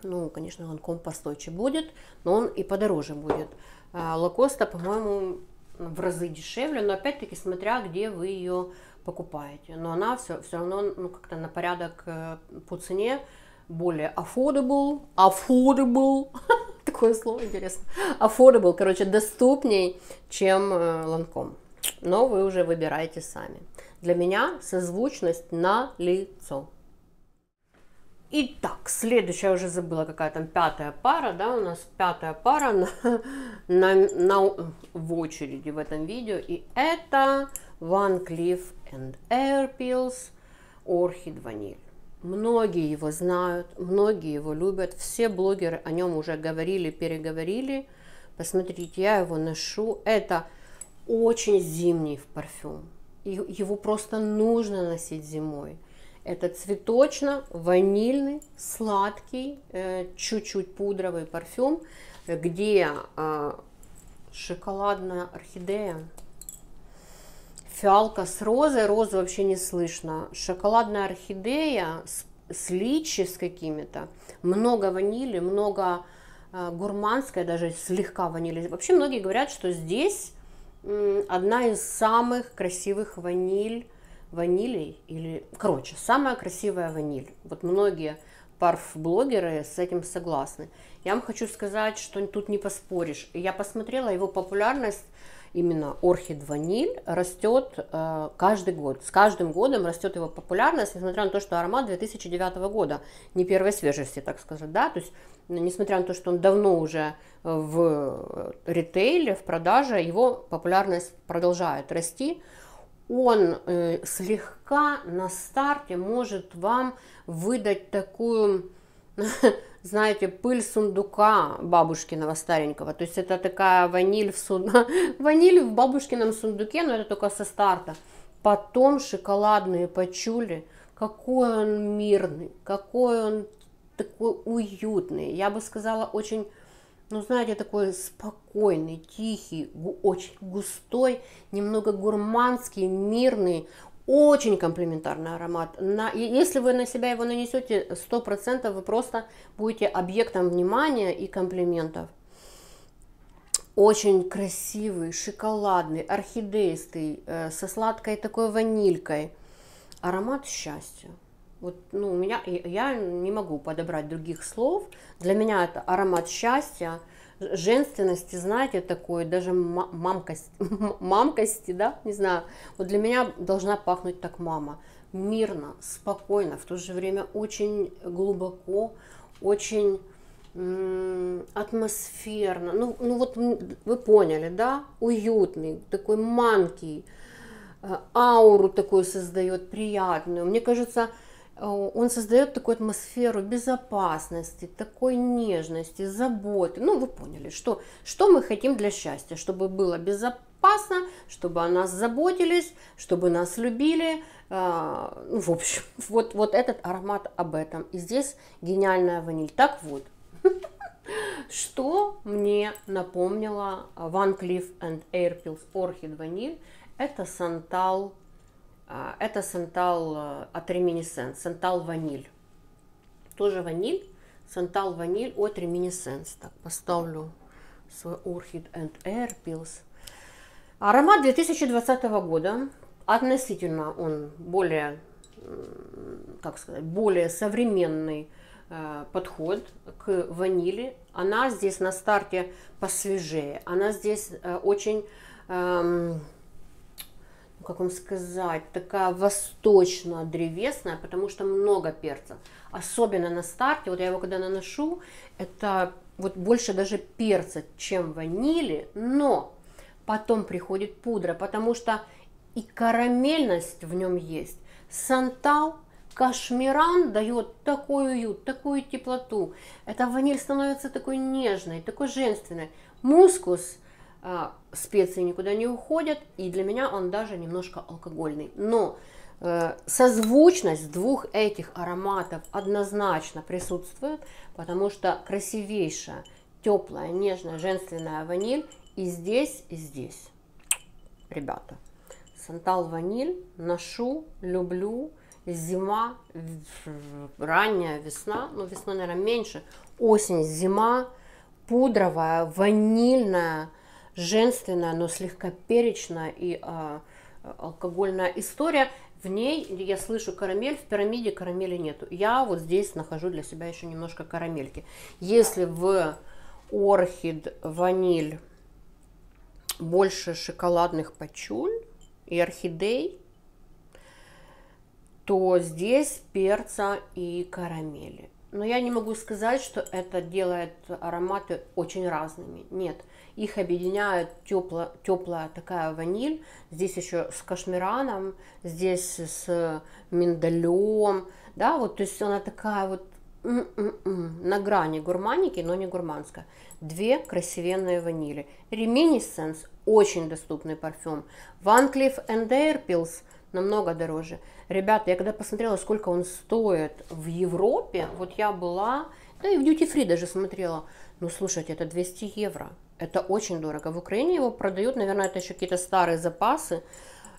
Ну, конечно, ланком постойче будет, но он и подороже будет. А Лакоста, по-моему, в разы дешевле, но опять-таки смотря где вы ее покупаете. Но она все, все равно ну, как-то на порядок э, по цене более affordable, affordable, такое слово интересно, affordable, короче, доступней, чем Ланком. Но вы уже выбираете сами. Для меня созвучность на лицо. Итак, следующая, уже забыла, какая там пятая пара, да, у нас пятая пара на, на, на, в очереди в этом видео. И это Van Cleef and Airpeels Orchid Vanille. Многие его знают, многие его любят, все блогеры о нем уже говорили, переговорили. Посмотрите, я его ношу. Это очень зимний парфюм. Его просто нужно носить зимой. Это цветочно-ванильный, сладкий, э, чуть-чуть пудровый парфюм, где а, шоколадная орхидея. Фиалка с розой, розы вообще не слышно. Шоколадная орхидея с, с личи с какими-то. Много ванили, много э, гурманской, даже слегка ванили. Вообще многие говорят, что здесь э, одна из самых красивых ваниль, ванилей, или, короче, самая красивая ваниль. Вот многие парф-блогеры с этим согласны. Я вам хочу сказать, что тут не поспоришь. Я посмотрела его популярность именно орхид ваниль растет э, каждый год. С каждым годом растет его популярность, несмотря на то, что аромат 2009 года, не первой свежести, так сказать, да, то есть несмотря на то, что он давно уже в ритейле, в продаже, его популярность продолжает расти. Он э, слегка на старте может вам выдать такую знаете, пыль сундука бабушкиного старенького. То есть это такая ваниль в, сунд... ваниль в бабушкином сундуке, но это только со старта. Потом шоколадные пачули. Какой он мирный, какой он такой уютный. Я бы сказала, очень, ну знаете, такой спокойный, тихий, очень густой, немного гурманский, мирный. Очень комплементарный аромат. На, если вы на себя его нанесете, 100% вы просто будете объектом внимания и комплиментов. Очень красивый, шоколадный, орхидеистый, э, со сладкой такой ванилькой. Аромат счастья. Вот, ну, у меня, я не могу подобрать других слов. Для меня это аромат счастья, женственности, знаете, такой, даже мамкости, мамкости, да, не знаю. Вот для меня должна пахнуть так мама. Мирно, спокойно, в то же время очень глубоко, очень атмосферно. Ну, ну вот вы поняли, да? Уютный, такой манкий, э, ауру такую создает приятную. Мне кажется, он создает такую атмосферу безопасности, такой нежности, заботы. Ну, вы поняли, что, что мы хотим для счастья, чтобы было безопасно, чтобы о нас заботились, чтобы нас любили. Э, ну, в общем, вот, вот этот аромат об этом. И здесь гениальная ваниль. Так вот, что мне напомнила Van Cleef and Orchid Vanille, это Сантал это сантал э, от Reminiscence, сантал ваниль. Тоже ваниль, сантал ваниль от Reminiscence. Так, поставлю свой Orchid and Air Pills. Аромат 2020 года. Относительно он более, как сказать, более современный э, подход к ванили. Она здесь на старте посвежее. Она здесь э, очень эм, как вам сказать, такая восточно-древесная, потому что много перца. Особенно на старте, вот я его когда наношу, это вот больше даже перца, чем ванили, но потом приходит пудра, потому что и карамельность в нем есть. Сантал, кашмиран дает такой уют, такую теплоту. Эта ваниль становится такой нежной, такой женственной. Мускус – специи никуда не уходят, и для меня он даже немножко алкогольный. Но э, созвучность двух этих ароматов однозначно присутствует, потому что красивейшая, теплая, нежная, женственная ваниль и здесь, и здесь. Ребята, Сантал ваниль ношу, люблю. Зима, ранняя весна, ну весна, наверное, меньше, осень, зима, пудровая, ванильная, женственная, но слегка перечная и а, алкогольная история. В ней я слышу карамель, в пирамиде карамели нету. Я вот здесь нахожу для себя еще немножко карамельки. Если в орхид ваниль больше шоколадных пачуль и орхидей, то здесь перца и карамели. Но я не могу сказать, что это делает ароматы очень разными. Нет, их объединяет тепло, теплая такая ваниль, здесь еще с кашмираном, здесь с миндалем, да, вот, то есть она такая вот на грани гурманики, но не гурманская. Две красивенные ванили. Reminiscence очень доступный парфюм. Van Cleef Air Pills намного дороже. Ребята, я когда посмотрела, сколько он стоит в Европе, вот я была, да и в Duty Free даже смотрела, ну слушайте, это 200 евро. Это очень дорого. В Украине его продают, наверное, это еще какие-то старые запасы.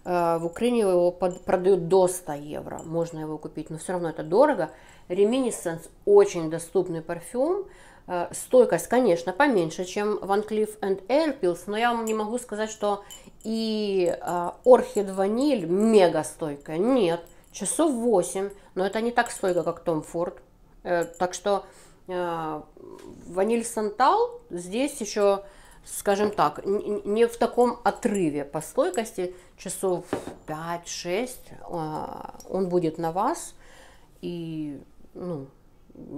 Э, в Украине его продают до 100 евро, можно его купить, но все равно это дорого. Reminiscence очень доступный парфюм, Э, стойкость, конечно, поменьше, чем Van Cleef Airpils, но я вам не могу сказать, что и Orchid Ваниль мега стойкая. Нет, часов 8, но это не так стойко, как Том Форд. Э, так что э, Ваниль Сантал здесь еще, скажем так, не в таком отрыве по стойкости, часов 5-6 он будет на вас. И, ну,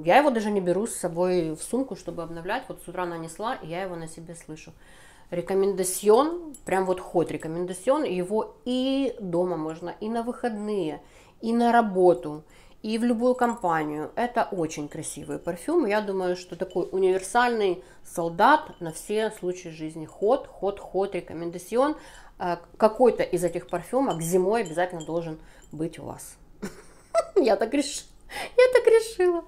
я его даже не беру с собой в сумку, чтобы обновлять. Вот с утра нанесла, и я его на себе слышу. Рекомендацион, прям вот ход рекомендацион, его и дома можно, и на выходные, и на работу, и в любую компанию. Это очень красивый парфюм. Я думаю, что такой универсальный солдат на все случаи жизни. Ход, ход, ход, рекомендацион. Э, какой-то из этих парфюмов зимой обязательно должен быть у вас. Я так решила.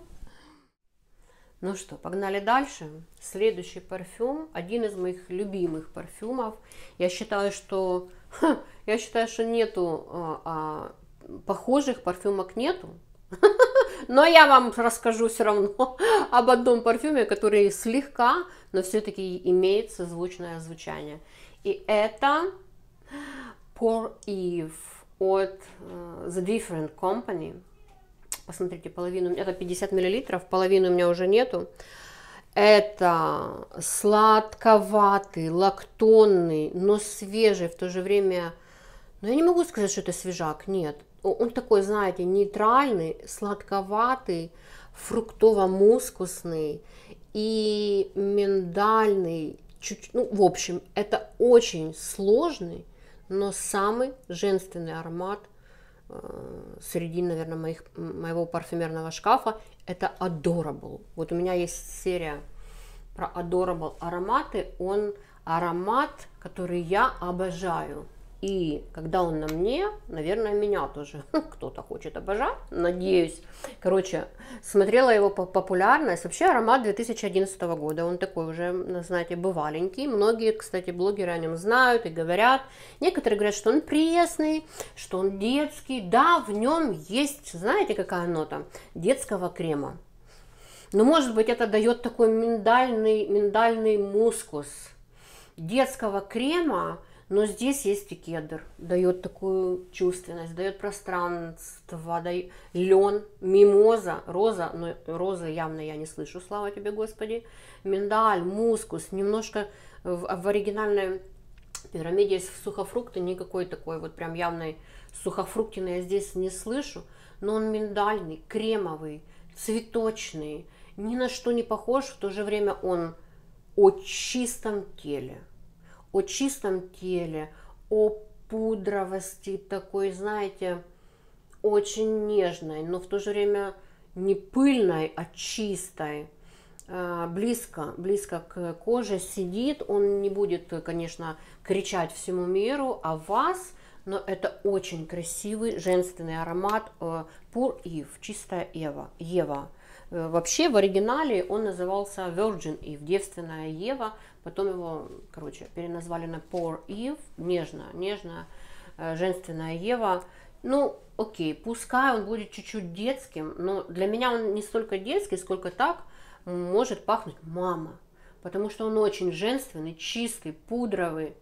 Ну что, погнали дальше. Следующий парфюм, один из моих любимых парфюмов. Я считаю, что я считаю, что нету а, а, похожих парфюмок нету. Но я вам расскажу все равно об одном парфюме, который слегка, но все-таки имеет созвучное звучание. И это Pour Eve от uh, The Different Company. Посмотрите, половину, это 50 миллилитров, половины у меня уже нету. Это сладковатый, лактонный, но свежий, в то же время, ну я не могу сказать, что это свежак, нет. Он такой, знаете, нейтральный, сладковатый, фруктово-мускусный и миндальный. Чуть, ну, в общем, это очень сложный, но самый женственный аромат Э, среди, наверное, моих, моего парфюмерного шкафа, это Adorable. Вот у меня есть серия про Adorable ароматы. Он аромат, который я обожаю. И когда он на мне, наверное, меня тоже кто-то хочет обожать, надеюсь. Короче, смотрела его популярность. Вообще аромат 2011 года. Он такой уже, знаете, бываленький. Многие, кстати, блогеры о нем знают и говорят. Некоторые говорят, что он пресный, что он детский. Да, в нем есть, знаете, какая нота? Детского крема. Но, может быть, это дает такой миндальный, миндальный мускус детского крема, но здесь есть и кедр, дает такую чувственность, дает пространство, дает лен, мимоза, роза, но розы явно я не слышу, слава тебе, Господи, миндаль, мускус, немножко в, в оригинальной пирамиде есть сухофрукты, никакой такой вот прям явной сухофруктины я здесь не слышу, но он миндальный, кремовый, цветочный, ни на что не похож, в то же время он о чистом теле – о чистом теле, о пудровости такой, знаете, очень нежной, но в то же время не пыльной, а чистой. А, близко, близко к коже сидит, он не будет, конечно, кричать всему миру о вас, но это очень красивый женственный аромат Pur Eve, чистая Ева. Ева. Э, вообще в оригинале он назывался Virgin Eve, девственная Ева, Потом его, короче, переназвали на Poor Eve, нежная, нежная, э, женственная Ева. Ну, окей, пускай он будет чуть-чуть детским, но для меня он не столько детский, сколько так может пахнуть мама. Потому что он очень женственный, чистый, пудровый,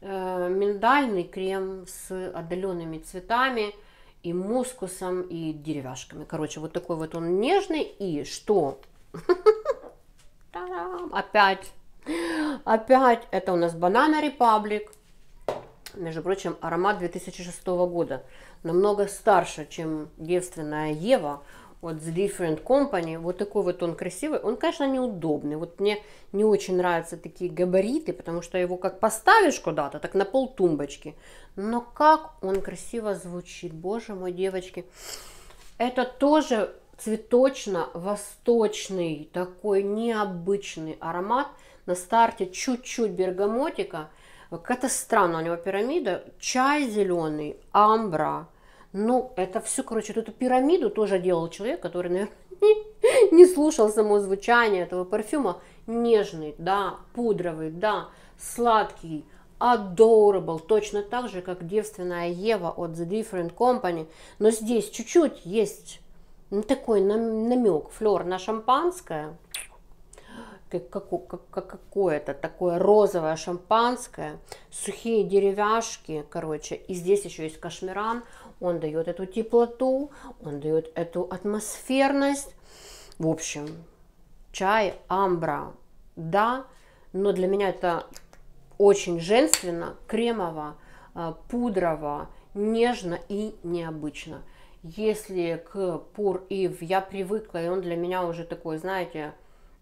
э, миндальный крем с отдаленными цветами и мускусом, и деревяшками. Короче, вот такой вот он нежный. И что? Опять Опять это у нас Banana Republic. Между прочим, аромат 2006 года. Намного старше, чем девственная Ева от The Different Company. Вот такой вот он красивый. Он, конечно, неудобный. Вот мне не очень нравятся такие габариты, потому что его как поставишь куда-то, так на пол тумбочки. Но как он красиво звучит. Боже мой, девочки. Это тоже цветочно-восточный, такой необычный аромат – на старте чуть-чуть бергамотика. Какая-то странная у него пирамида. Чай зеленый, амбра. Ну, это все, короче, эту пирамиду тоже делал человек, который, наверное, не, слушал само звучание этого парфюма. Нежный, да, пудровый, да, сладкий, adorable, точно так же, как девственная Ева от The Different Company, но здесь чуть-чуть есть ну, такой намек, флер на шампанское, как, как, как, какое-то такое розовое шампанское, сухие деревяшки, короче, и здесь еще есть кашмиран, он дает эту теплоту, он дает эту атмосферность. В общем, чай амбра, да, но для меня это очень женственно, кремово, а, пудрово, нежно и необычно. Если к Пур Ив я привыкла, и он для меня уже такой, знаете,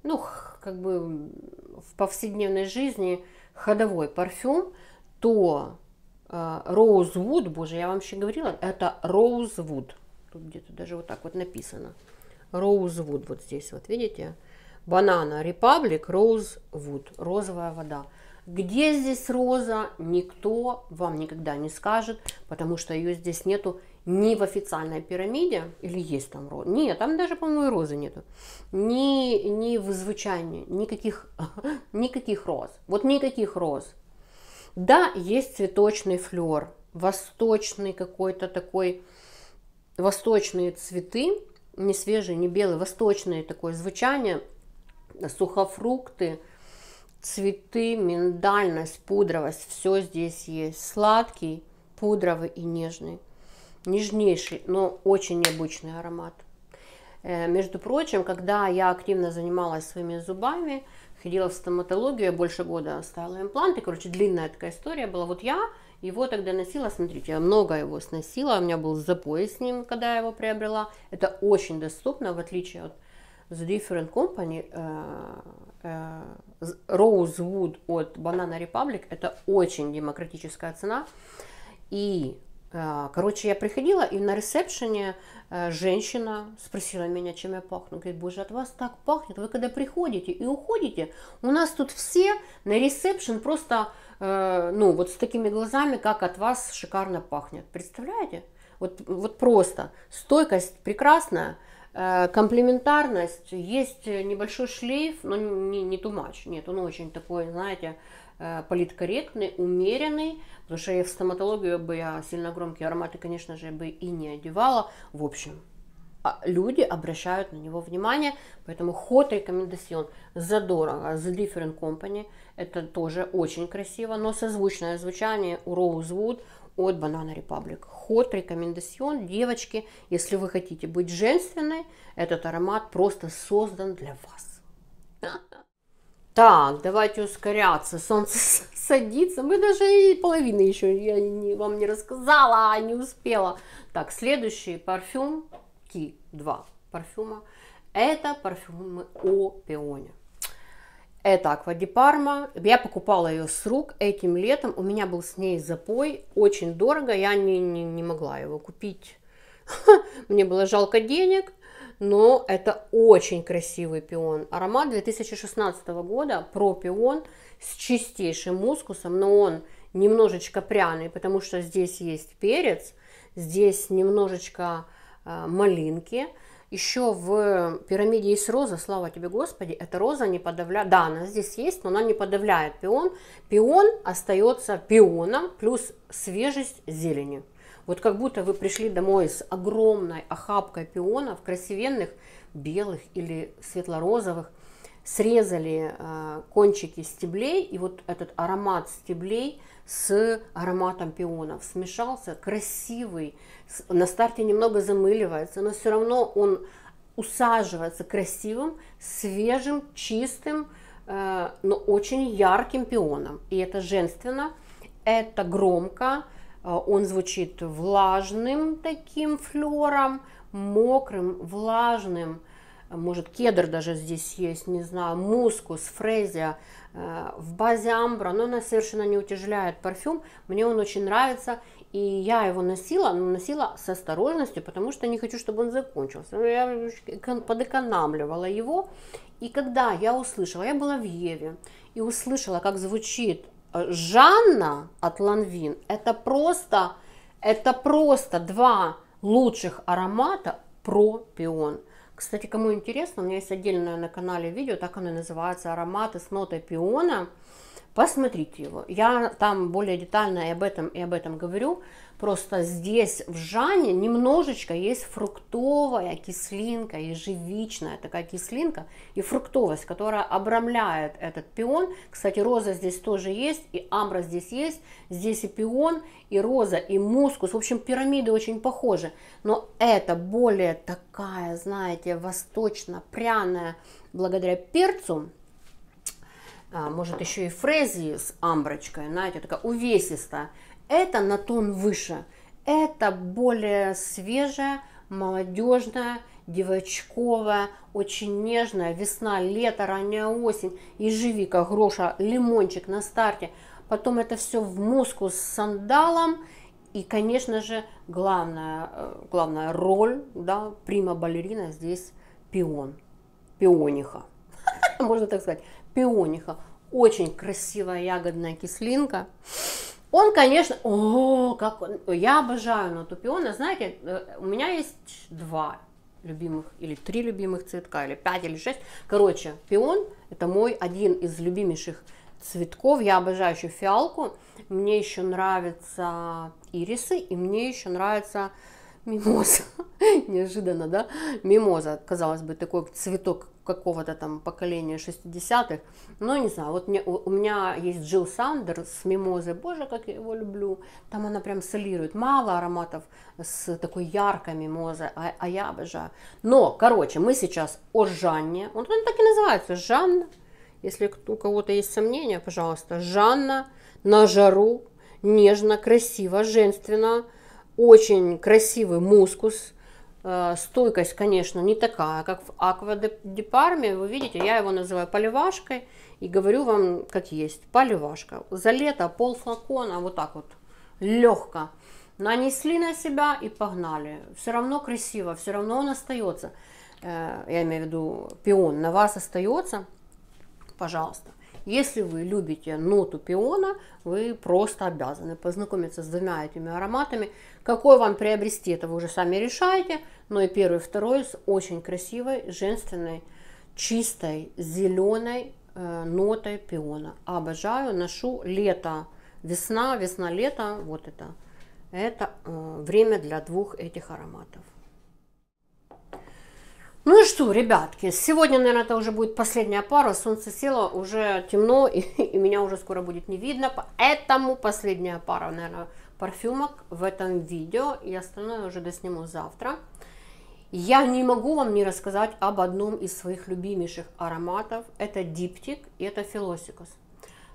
ну, как бы в повседневной жизни ходовой парфюм, то Роузвуд, боже, я вам еще говорила, это Роузвуд. Тут где-то даже вот так вот написано. Роузвуд, вот здесь вот, видите? Банана Republic Роузвуд, розовая вода. Где здесь роза, никто вам никогда не скажет, потому что ее здесь нету ни в официальной пирамиде, или есть там роза. Нет, там даже, по-моему, розы нету. Ни, ни в звучании, никаких, никаких роз. Вот никаких роз. Да, есть цветочный флер, восточный какой-то такой, восточные цветы, не свежие, не белые, восточные такое звучание, сухофрукты, цветы, миндальность, пудровость, все здесь есть. Сладкий, пудровый и нежный. Нежнейший, но очень необычный аромат. Э, между прочим, когда я активно занималась своими зубами, ходила в стоматологию, я больше года ставила импланты, короче, длинная такая история была. Вот я его тогда носила, смотрите, я много его сносила, у меня был запой с ним, когда я его приобрела. Это очень доступно, в отличие от The Different Company, э, э, Rosewood от Banana Republic, это очень демократическая цена. И короче, я приходила, и на ресепшене э, женщина спросила меня, чем я пахну. Говорит, боже, от вас так пахнет. Вы когда приходите и уходите, у нас тут все на ресепшн просто, э, ну, вот с такими глазами, как от вас шикарно пахнет. Представляете? Вот, вот просто. Стойкость прекрасная, э, комплементарность, есть небольшой шлейф, но не, не too much. Нет, он очень такой, знаете, политкорректный, умеренный, Потому что я в стоматологию бы я сильно громкие ароматы, конечно же, бы и не одевала. В общем, а люди обращают на него внимание, поэтому ход рекомендацион задорого, The Different Company, это тоже очень красиво, но созвучное звучание у Rosewood от Banana Republic. Ход рекомендацион, девочки, если вы хотите быть женственной, этот аромат просто создан для вас. Так, давайте ускоряться. Солнце садится. Мы даже и половины еще я не, вам не рассказала, а не успела. Так, следующий парфюм. Ки, два парфюма. Это парфюмы о пионе. Это Аквадипарма. Я покупала ее с рук этим летом. У меня был с ней запой. Очень дорого. Я не, не, не могла его купить. Мне было жалко денег но это очень красивый пион. Аромат 2016 года, про пион с чистейшим мускусом, но он немножечко пряный, потому что здесь есть перец, здесь немножечко э, малинки. Еще в пирамиде есть роза, слава тебе Господи, эта роза не подавляет, да, она здесь есть, но она не подавляет пион. Пион остается пионом плюс свежесть зелени. Вот как будто вы пришли домой с огромной охапкой пионов, красивенных, белых или светло-розовых, срезали э, кончики стеблей, и вот этот аромат стеблей с ароматом пионов смешался, красивый, на старте немного замыливается, но все равно он усаживается красивым, свежим, чистым, э, но очень ярким пионом. И это женственно, это громко, он звучит влажным таким флером, мокрым, влажным. Может, кедр даже здесь есть, не знаю, мускус, фрезия э, в базе амбра, но она совершенно не утяжеляет парфюм. Мне он очень нравится, и я его носила, но носила с осторожностью, потому что не хочу, чтобы он закончился. Я подэкономливала его, и когда я услышала, я была в Еве, и услышала, как звучит Жанна от Ланвин это просто, это просто два лучших аромата про пион. Кстати, кому интересно, у меня есть отдельное на канале видео, так оно и называется «Ароматы с нотой пиона». Посмотрите его. Я там более детально и об этом, и об этом говорю. Просто здесь в Жане немножечко есть фруктовая кислинка, ежевичная такая кислинка и фруктовость, которая обрамляет этот пион. Кстати, роза здесь тоже есть, и амбра здесь есть. Здесь и пион, и роза, и мускус. В общем, пирамиды очень похожи. Но это более такая, знаете, восточно-пряная, благодаря перцу, а, может еще и фрези с амброчкой, знаете, такая увесистая. Это на тон выше. Это более свежая, молодежная, девочковая, очень нежная, весна, лето, ранняя осень, ежевика, груша, лимончик на старте. Потом это все в мускус с сандалом. И, конечно же, главная, э, главная роль, да, прима балерина здесь пион, пиониха, можно так сказать, пиониха. Очень красивая ягодная кислинка. Он, конечно, о, как он, я обожаю ноту пиона. Знаете, э, у меня есть два любимых, или три любимых цветка, или пять, или шесть. Короче, пион это мой один из любимейших цветков. Я обожаю еще фиалку. Мне еще нравятся ирисы, и мне еще нравится мимоза. Неожиданно, да? Мимоза, казалось бы, такой цветок какого-то там поколения 60-х. Но не знаю, вот мне, у меня есть Джилл Сандер с мимозой, боже, как я его люблю. Там она прям солирует. Мало ароматов с такой яркой мимозой, а, а я обожаю. Но, короче, мы сейчас о Жанне. Он, он так и называется, Жанна. Если у кого-то есть сомнения, пожалуйста. Жанна на жару, нежно, красиво, женственно, очень красивый мускус, э, стойкость, конечно, не такая, как в Аква де Парме. Вы видите, я его называю поливашкой и говорю вам, как есть, поливашка. За лето пол флакона вот так вот, легко. Нанесли на себя и погнали. Все равно красиво, все равно он остается. Э, я имею в виду, пион на вас остается. Пожалуйста. Если вы любите ноту пиона, вы просто обязаны познакомиться с двумя этими ароматами. Какой вам приобрести, это вы уже сами решаете. Но и первый, и второй с очень красивой, женственной, чистой, зеленой э, нотой пиона. Обожаю, ношу лето, весна, весна-лето. Вот это. Это э, время для двух этих ароматов. Ну и что, ребятки, сегодня, наверное, это уже будет последняя пара. Солнце село, уже темно, и, и меня уже скоро будет не видно. Поэтому последняя пара, наверное, парфюмок в этом видео. И остальное уже досниму завтра. Я не могу вам не рассказать об одном из своих любимейших ароматов. Это диптик и это филосикус.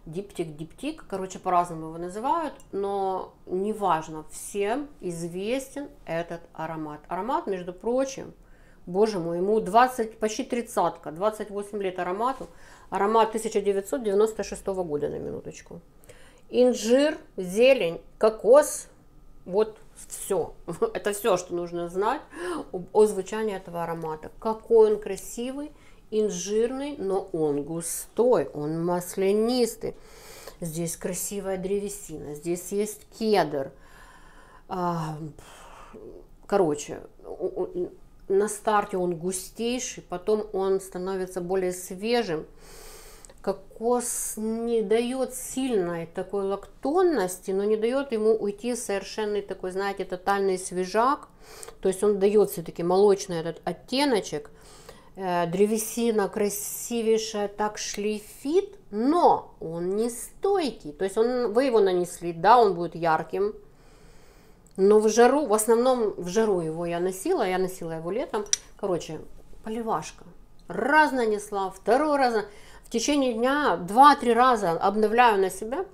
Диптик, диптик, короче, по-разному его называют, но неважно, всем известен этот аромат. Аромат, между прочим, Боже мой, ему 20, почти тридцатка, 28 лет аромату. Аромат 1996 года, на минуточку. Инжир, зелень, кокос, вот все. Это все, что нужно знать о звучании этого аромата. Какой он красивый, инжирный, но он густой, он маслянистый. Здесь красивая древесина, здесь есть кедр. А, короче, на старте он густейший, потом он становится более свежим. Кокос не дает сильной такой лактонности, но не дает ему уйти совершенный такой, знаете, тотальный свежак. То есть он дает все-таки молочный этот оттеночек. Э, древесина красивейшая, так шлейфит, но он не стойкий. То есть он, вы его нанесли, да, он будет ярким, но в жару, в основном в жару его я носила, я носила его летом. Короче, поливашка. Раз нанесла, второй раз. В течение дня два-три раза обновляю на себя.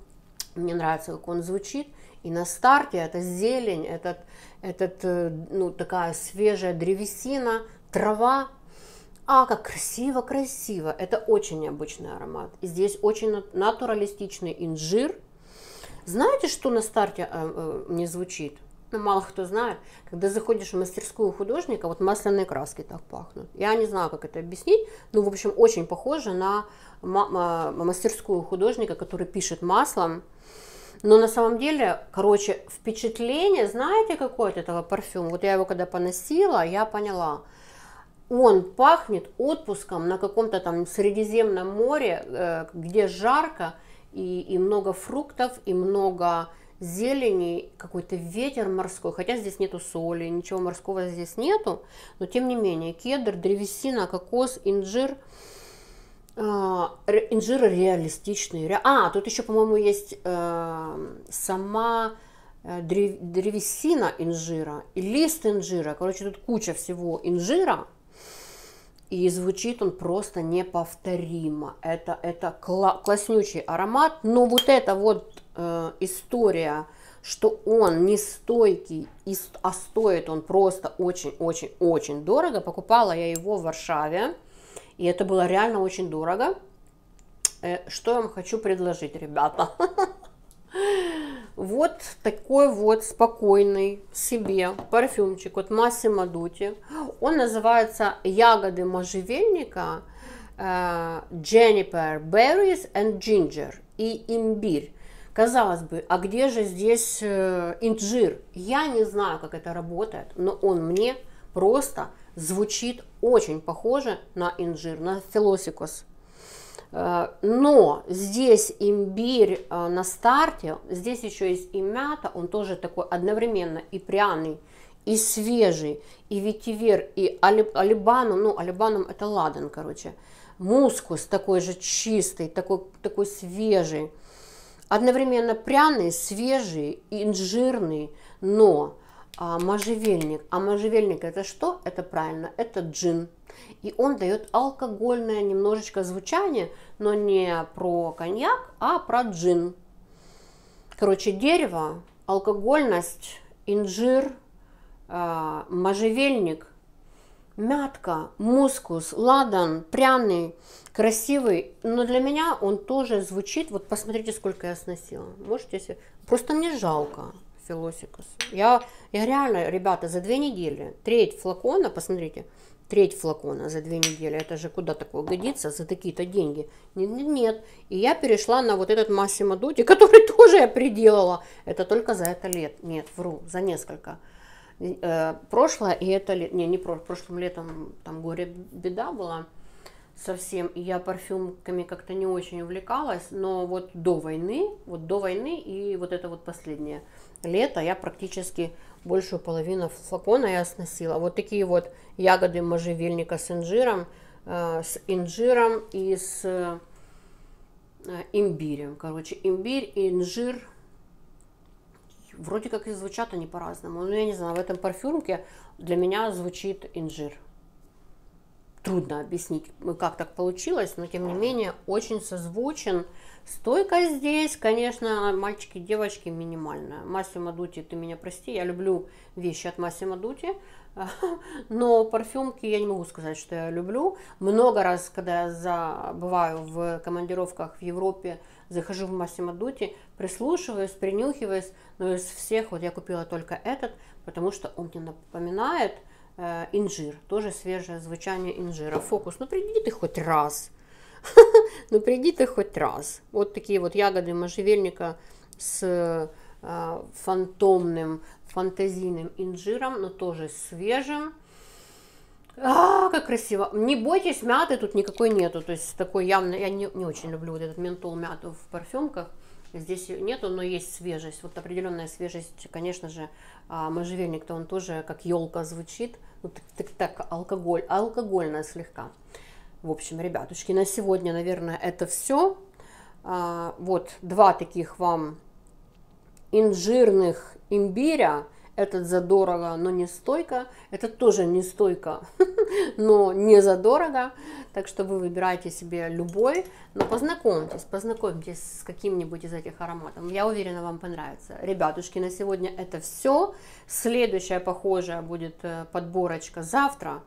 Мне нравится, как он звучит. И на старте это зелень, этот, этот, э, ну, такая свежая древесина, трава. А, как красиво, красиво. Это очень необычный аромат. И здесь очень натуралистичный инжир. Знаете, что на старте э, э, не звучит? Ну, мало кто знает, когда заходишь в мастерскую художника, вот масляные краски так пахнут. Я не знаю, как это объяснить, но, в общем, очень похоже на мастерскую художника, который пишет маслом. Но на самом деле, короче, впечатление, знаете, какое от этого парфюма? Вот я его когда поносила, я поняла. он пахнет отпуском на каком-то там Средиземном море, э, где жарко и, и много фруктов, и много зелени, какой-то ветер морской, хотя здесь нету соли, ничего морского здесь нету, но тем не менее кедр, древесина, кокос, инжир, э, инжир реалистичный. А, тут еще, по-моему, есть э, сама э, древесина инжира и лист инжира. Короче, тут куча всего инжира, и звучит он просто неповторимо. Это, это кла- класснючий аромат. Но вот эта вот э, история, что он не стойкий, а стоит он просто очень-очень-очень дорого. Покупала я его в Варшаве. И это было реально очень дорого. Э, что я вам хочу предложить, ребята? Вот такой вот спокойный себе парфюмчик от Massimo Dutti. Он называется «Ягоды можжевельника», э, Juniper Berries and Ginger и имбирь. Казалось бы, а где же здесь э, инжир? Я не знаю, как это работает, но он мне просто звучит очень похоже на инжир, на филосикус. Э, но здесь имбирь э, на старте, здесь еще есть и мята, он тоже такой одновременно и пряный, и свежий, и ветивер, и алибаном, ну алибаном это ладан, короче, мускус такой же чистый, такой, такой свежий, одновременно пряный, свежий, инжирный, но а, можжевельник. А можжевельник это что? Это правильно, это джин. И он дает алкогольное немножечко звучание, но не про коньяк, а про джин. Короче, дерево, алкогольность, инжир, э, можжевельник, мятка, мускус, ладан, пряный, красивый. Но для меня он тоже звучит. Вот посмотрите, сколько я сносила. Можете себе... Просто мне жалко филосикус. Я, я реально, ребята, за две недели треть флакона, посмотрите, треть флакона за две недели. Это же куда такое годится за такие-то деньги? Нет, нет, нет. И я перешла на вот этот Массимо Дути, который тоже я приделала. Это только за это лет. Нет, вру, за несколько. Э, прошлое и это лет. Не, не про, прошлым летом там горе беда была совсем, я парфюмками как-то не очень увлекалась, но вот до войны, вот до войны и вот это вот последнее лето я практически большую половину флакона я сносила. Вот такие вот ягоды можжевельника с инжиром, э, с инжиром и с э, имбирем. Короче, имбирь инжир вроде как и звучат они по-разному. Но я не знаю, в этом парфюмке для меня звучит инжир. Трудно объяснить, как так получилось, но тем не менее очень созвучен Стойка здесь, конечно, мальчики, девочки, минимальная. Массимо Дути, ты меня прости, я люблю вещи от Массимо Дути, но парфюмки я не могу сказать, что я люблю. Много раз, когда я забываю в командировках в Европе, захожу в Массимо Дути, прислушиваюсь, принюхиваюсь, но из всех вот я купила только этот, потому что он мне напоминает инжир, тоже свежее звучание инжира. Фокус, ну приди ты хоть раз, ну приди ты хоть раз. Вот такие вот ягоды можжевельника с э, фантомным, фантазийным инжиром, но тоже свежим. А, как красиво. Не бойтесь, мяты тут никакой нету. То есть такой явно, я не, не очень люблю вот этот ментол мяту в парфюмках. Здесь нету, но есть свежесть. Вот определенная свежесть, конечно же, а можжевельник-то он тоже как елка звучит. Так, так алкоголь, алкогольная слегка. В общем, ребятушки, на сегодня, наверное, это все. А, вот два таких вам инжирных имбиря. Этот задорого, но не стойко. Этот тоже не стойко, но не задорого. Так что вы выбираете себе любой. Но познакомьтесь, познакомьтесь с каким-нибудь из этих ароматов. Я уверена, вам понравится. Ребятушки, на сегодня это все. Следующая похожая будет э, подборочка завтра.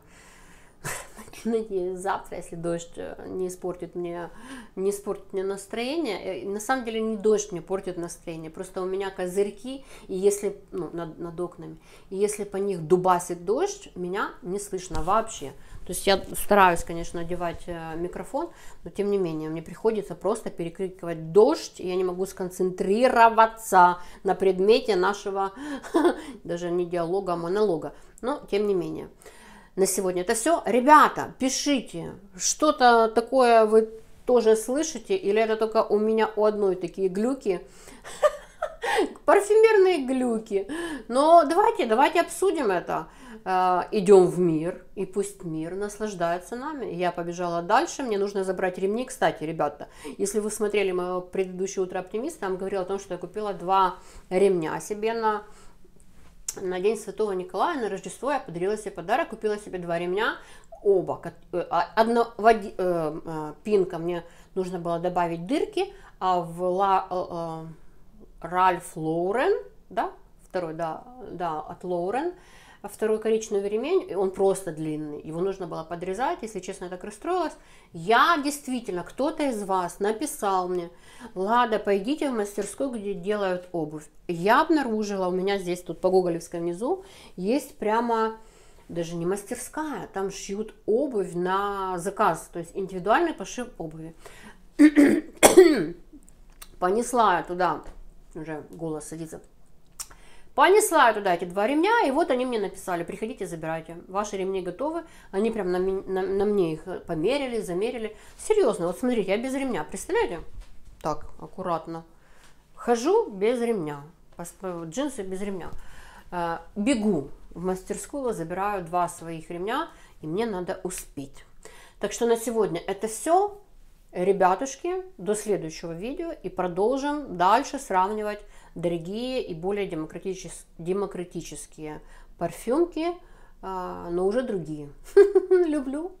надеюсь, завтра, если дождь э, не испортит мне, не испортит мне настроение. Э, на самом деле не дождь мне портит настроение, просто у меня козырьки, и если, ну, над, над окнами, и если по них дубасит дождь, меня не слышно вообще. То есть я стараюсь, конечно, одевать э, микрофон, но тем не менее мне приходится просто перекрикивать дождь, и я не могу сконцентрироваться на предмете нашего, даже не диалога, а монолога. Но тем не менее. На сегодня это все. Ребята, пишите, что-то такое вы тоже слышите, или это только у меня у одной такие глюки, парфюмерные глюки. Но давайте, давайте обсудим это. Э, идем в мир, и пусть мир наслаждается нами. Я побежала дальше, мне нужно забрать ремни. Кстати, ребята, если вы смотрели мое предыдущее утро оптимиста, там говорила о том, что я купила два ремня себе на на День Святого Николая, на Рождество я подарила себе подарок, купила себе два ремня, оба. Э, а, одно, в э, э, пинка мне нужно было добавить дырки, а в Ла, э, э, Ральф Лоурен, да, второй, да, да, от Лоурен, а второй коричневый ремень, он просто длинный, его нужно было подрезать, если честно, я так расстроилась. Я действительно, кто-то из вас написал мне, Лада, пойдите в мастерскую, где делают обувь. Я обнаружила, у меня здесь тут по Гоголевской внизу, есть прямо даже не мастерская, там шьют обувь на заказ, то есть индивидуальный пошив обуви. Понесла я туда, уже голос садится, Понесла я туда эти два ремня, и вот они мне написали, приходите, забирайте. Ваши ремни готовы. Они прям на, на, на мне их померили, замерили. Серьезно, вот смотрите, я без ремня, представляете? Так, аккуратно. Хожу без ремня, джинсы без ремня. Э, бегу в мастерскую, забираю два своих ремня, и мне надо успеть. Так что на сегодня это все. Ребятушки, до следующего видео и продолжим дальше сравнивать дорогие и более демократичес, демократические парфюмки, а, но уже другие. Люблю.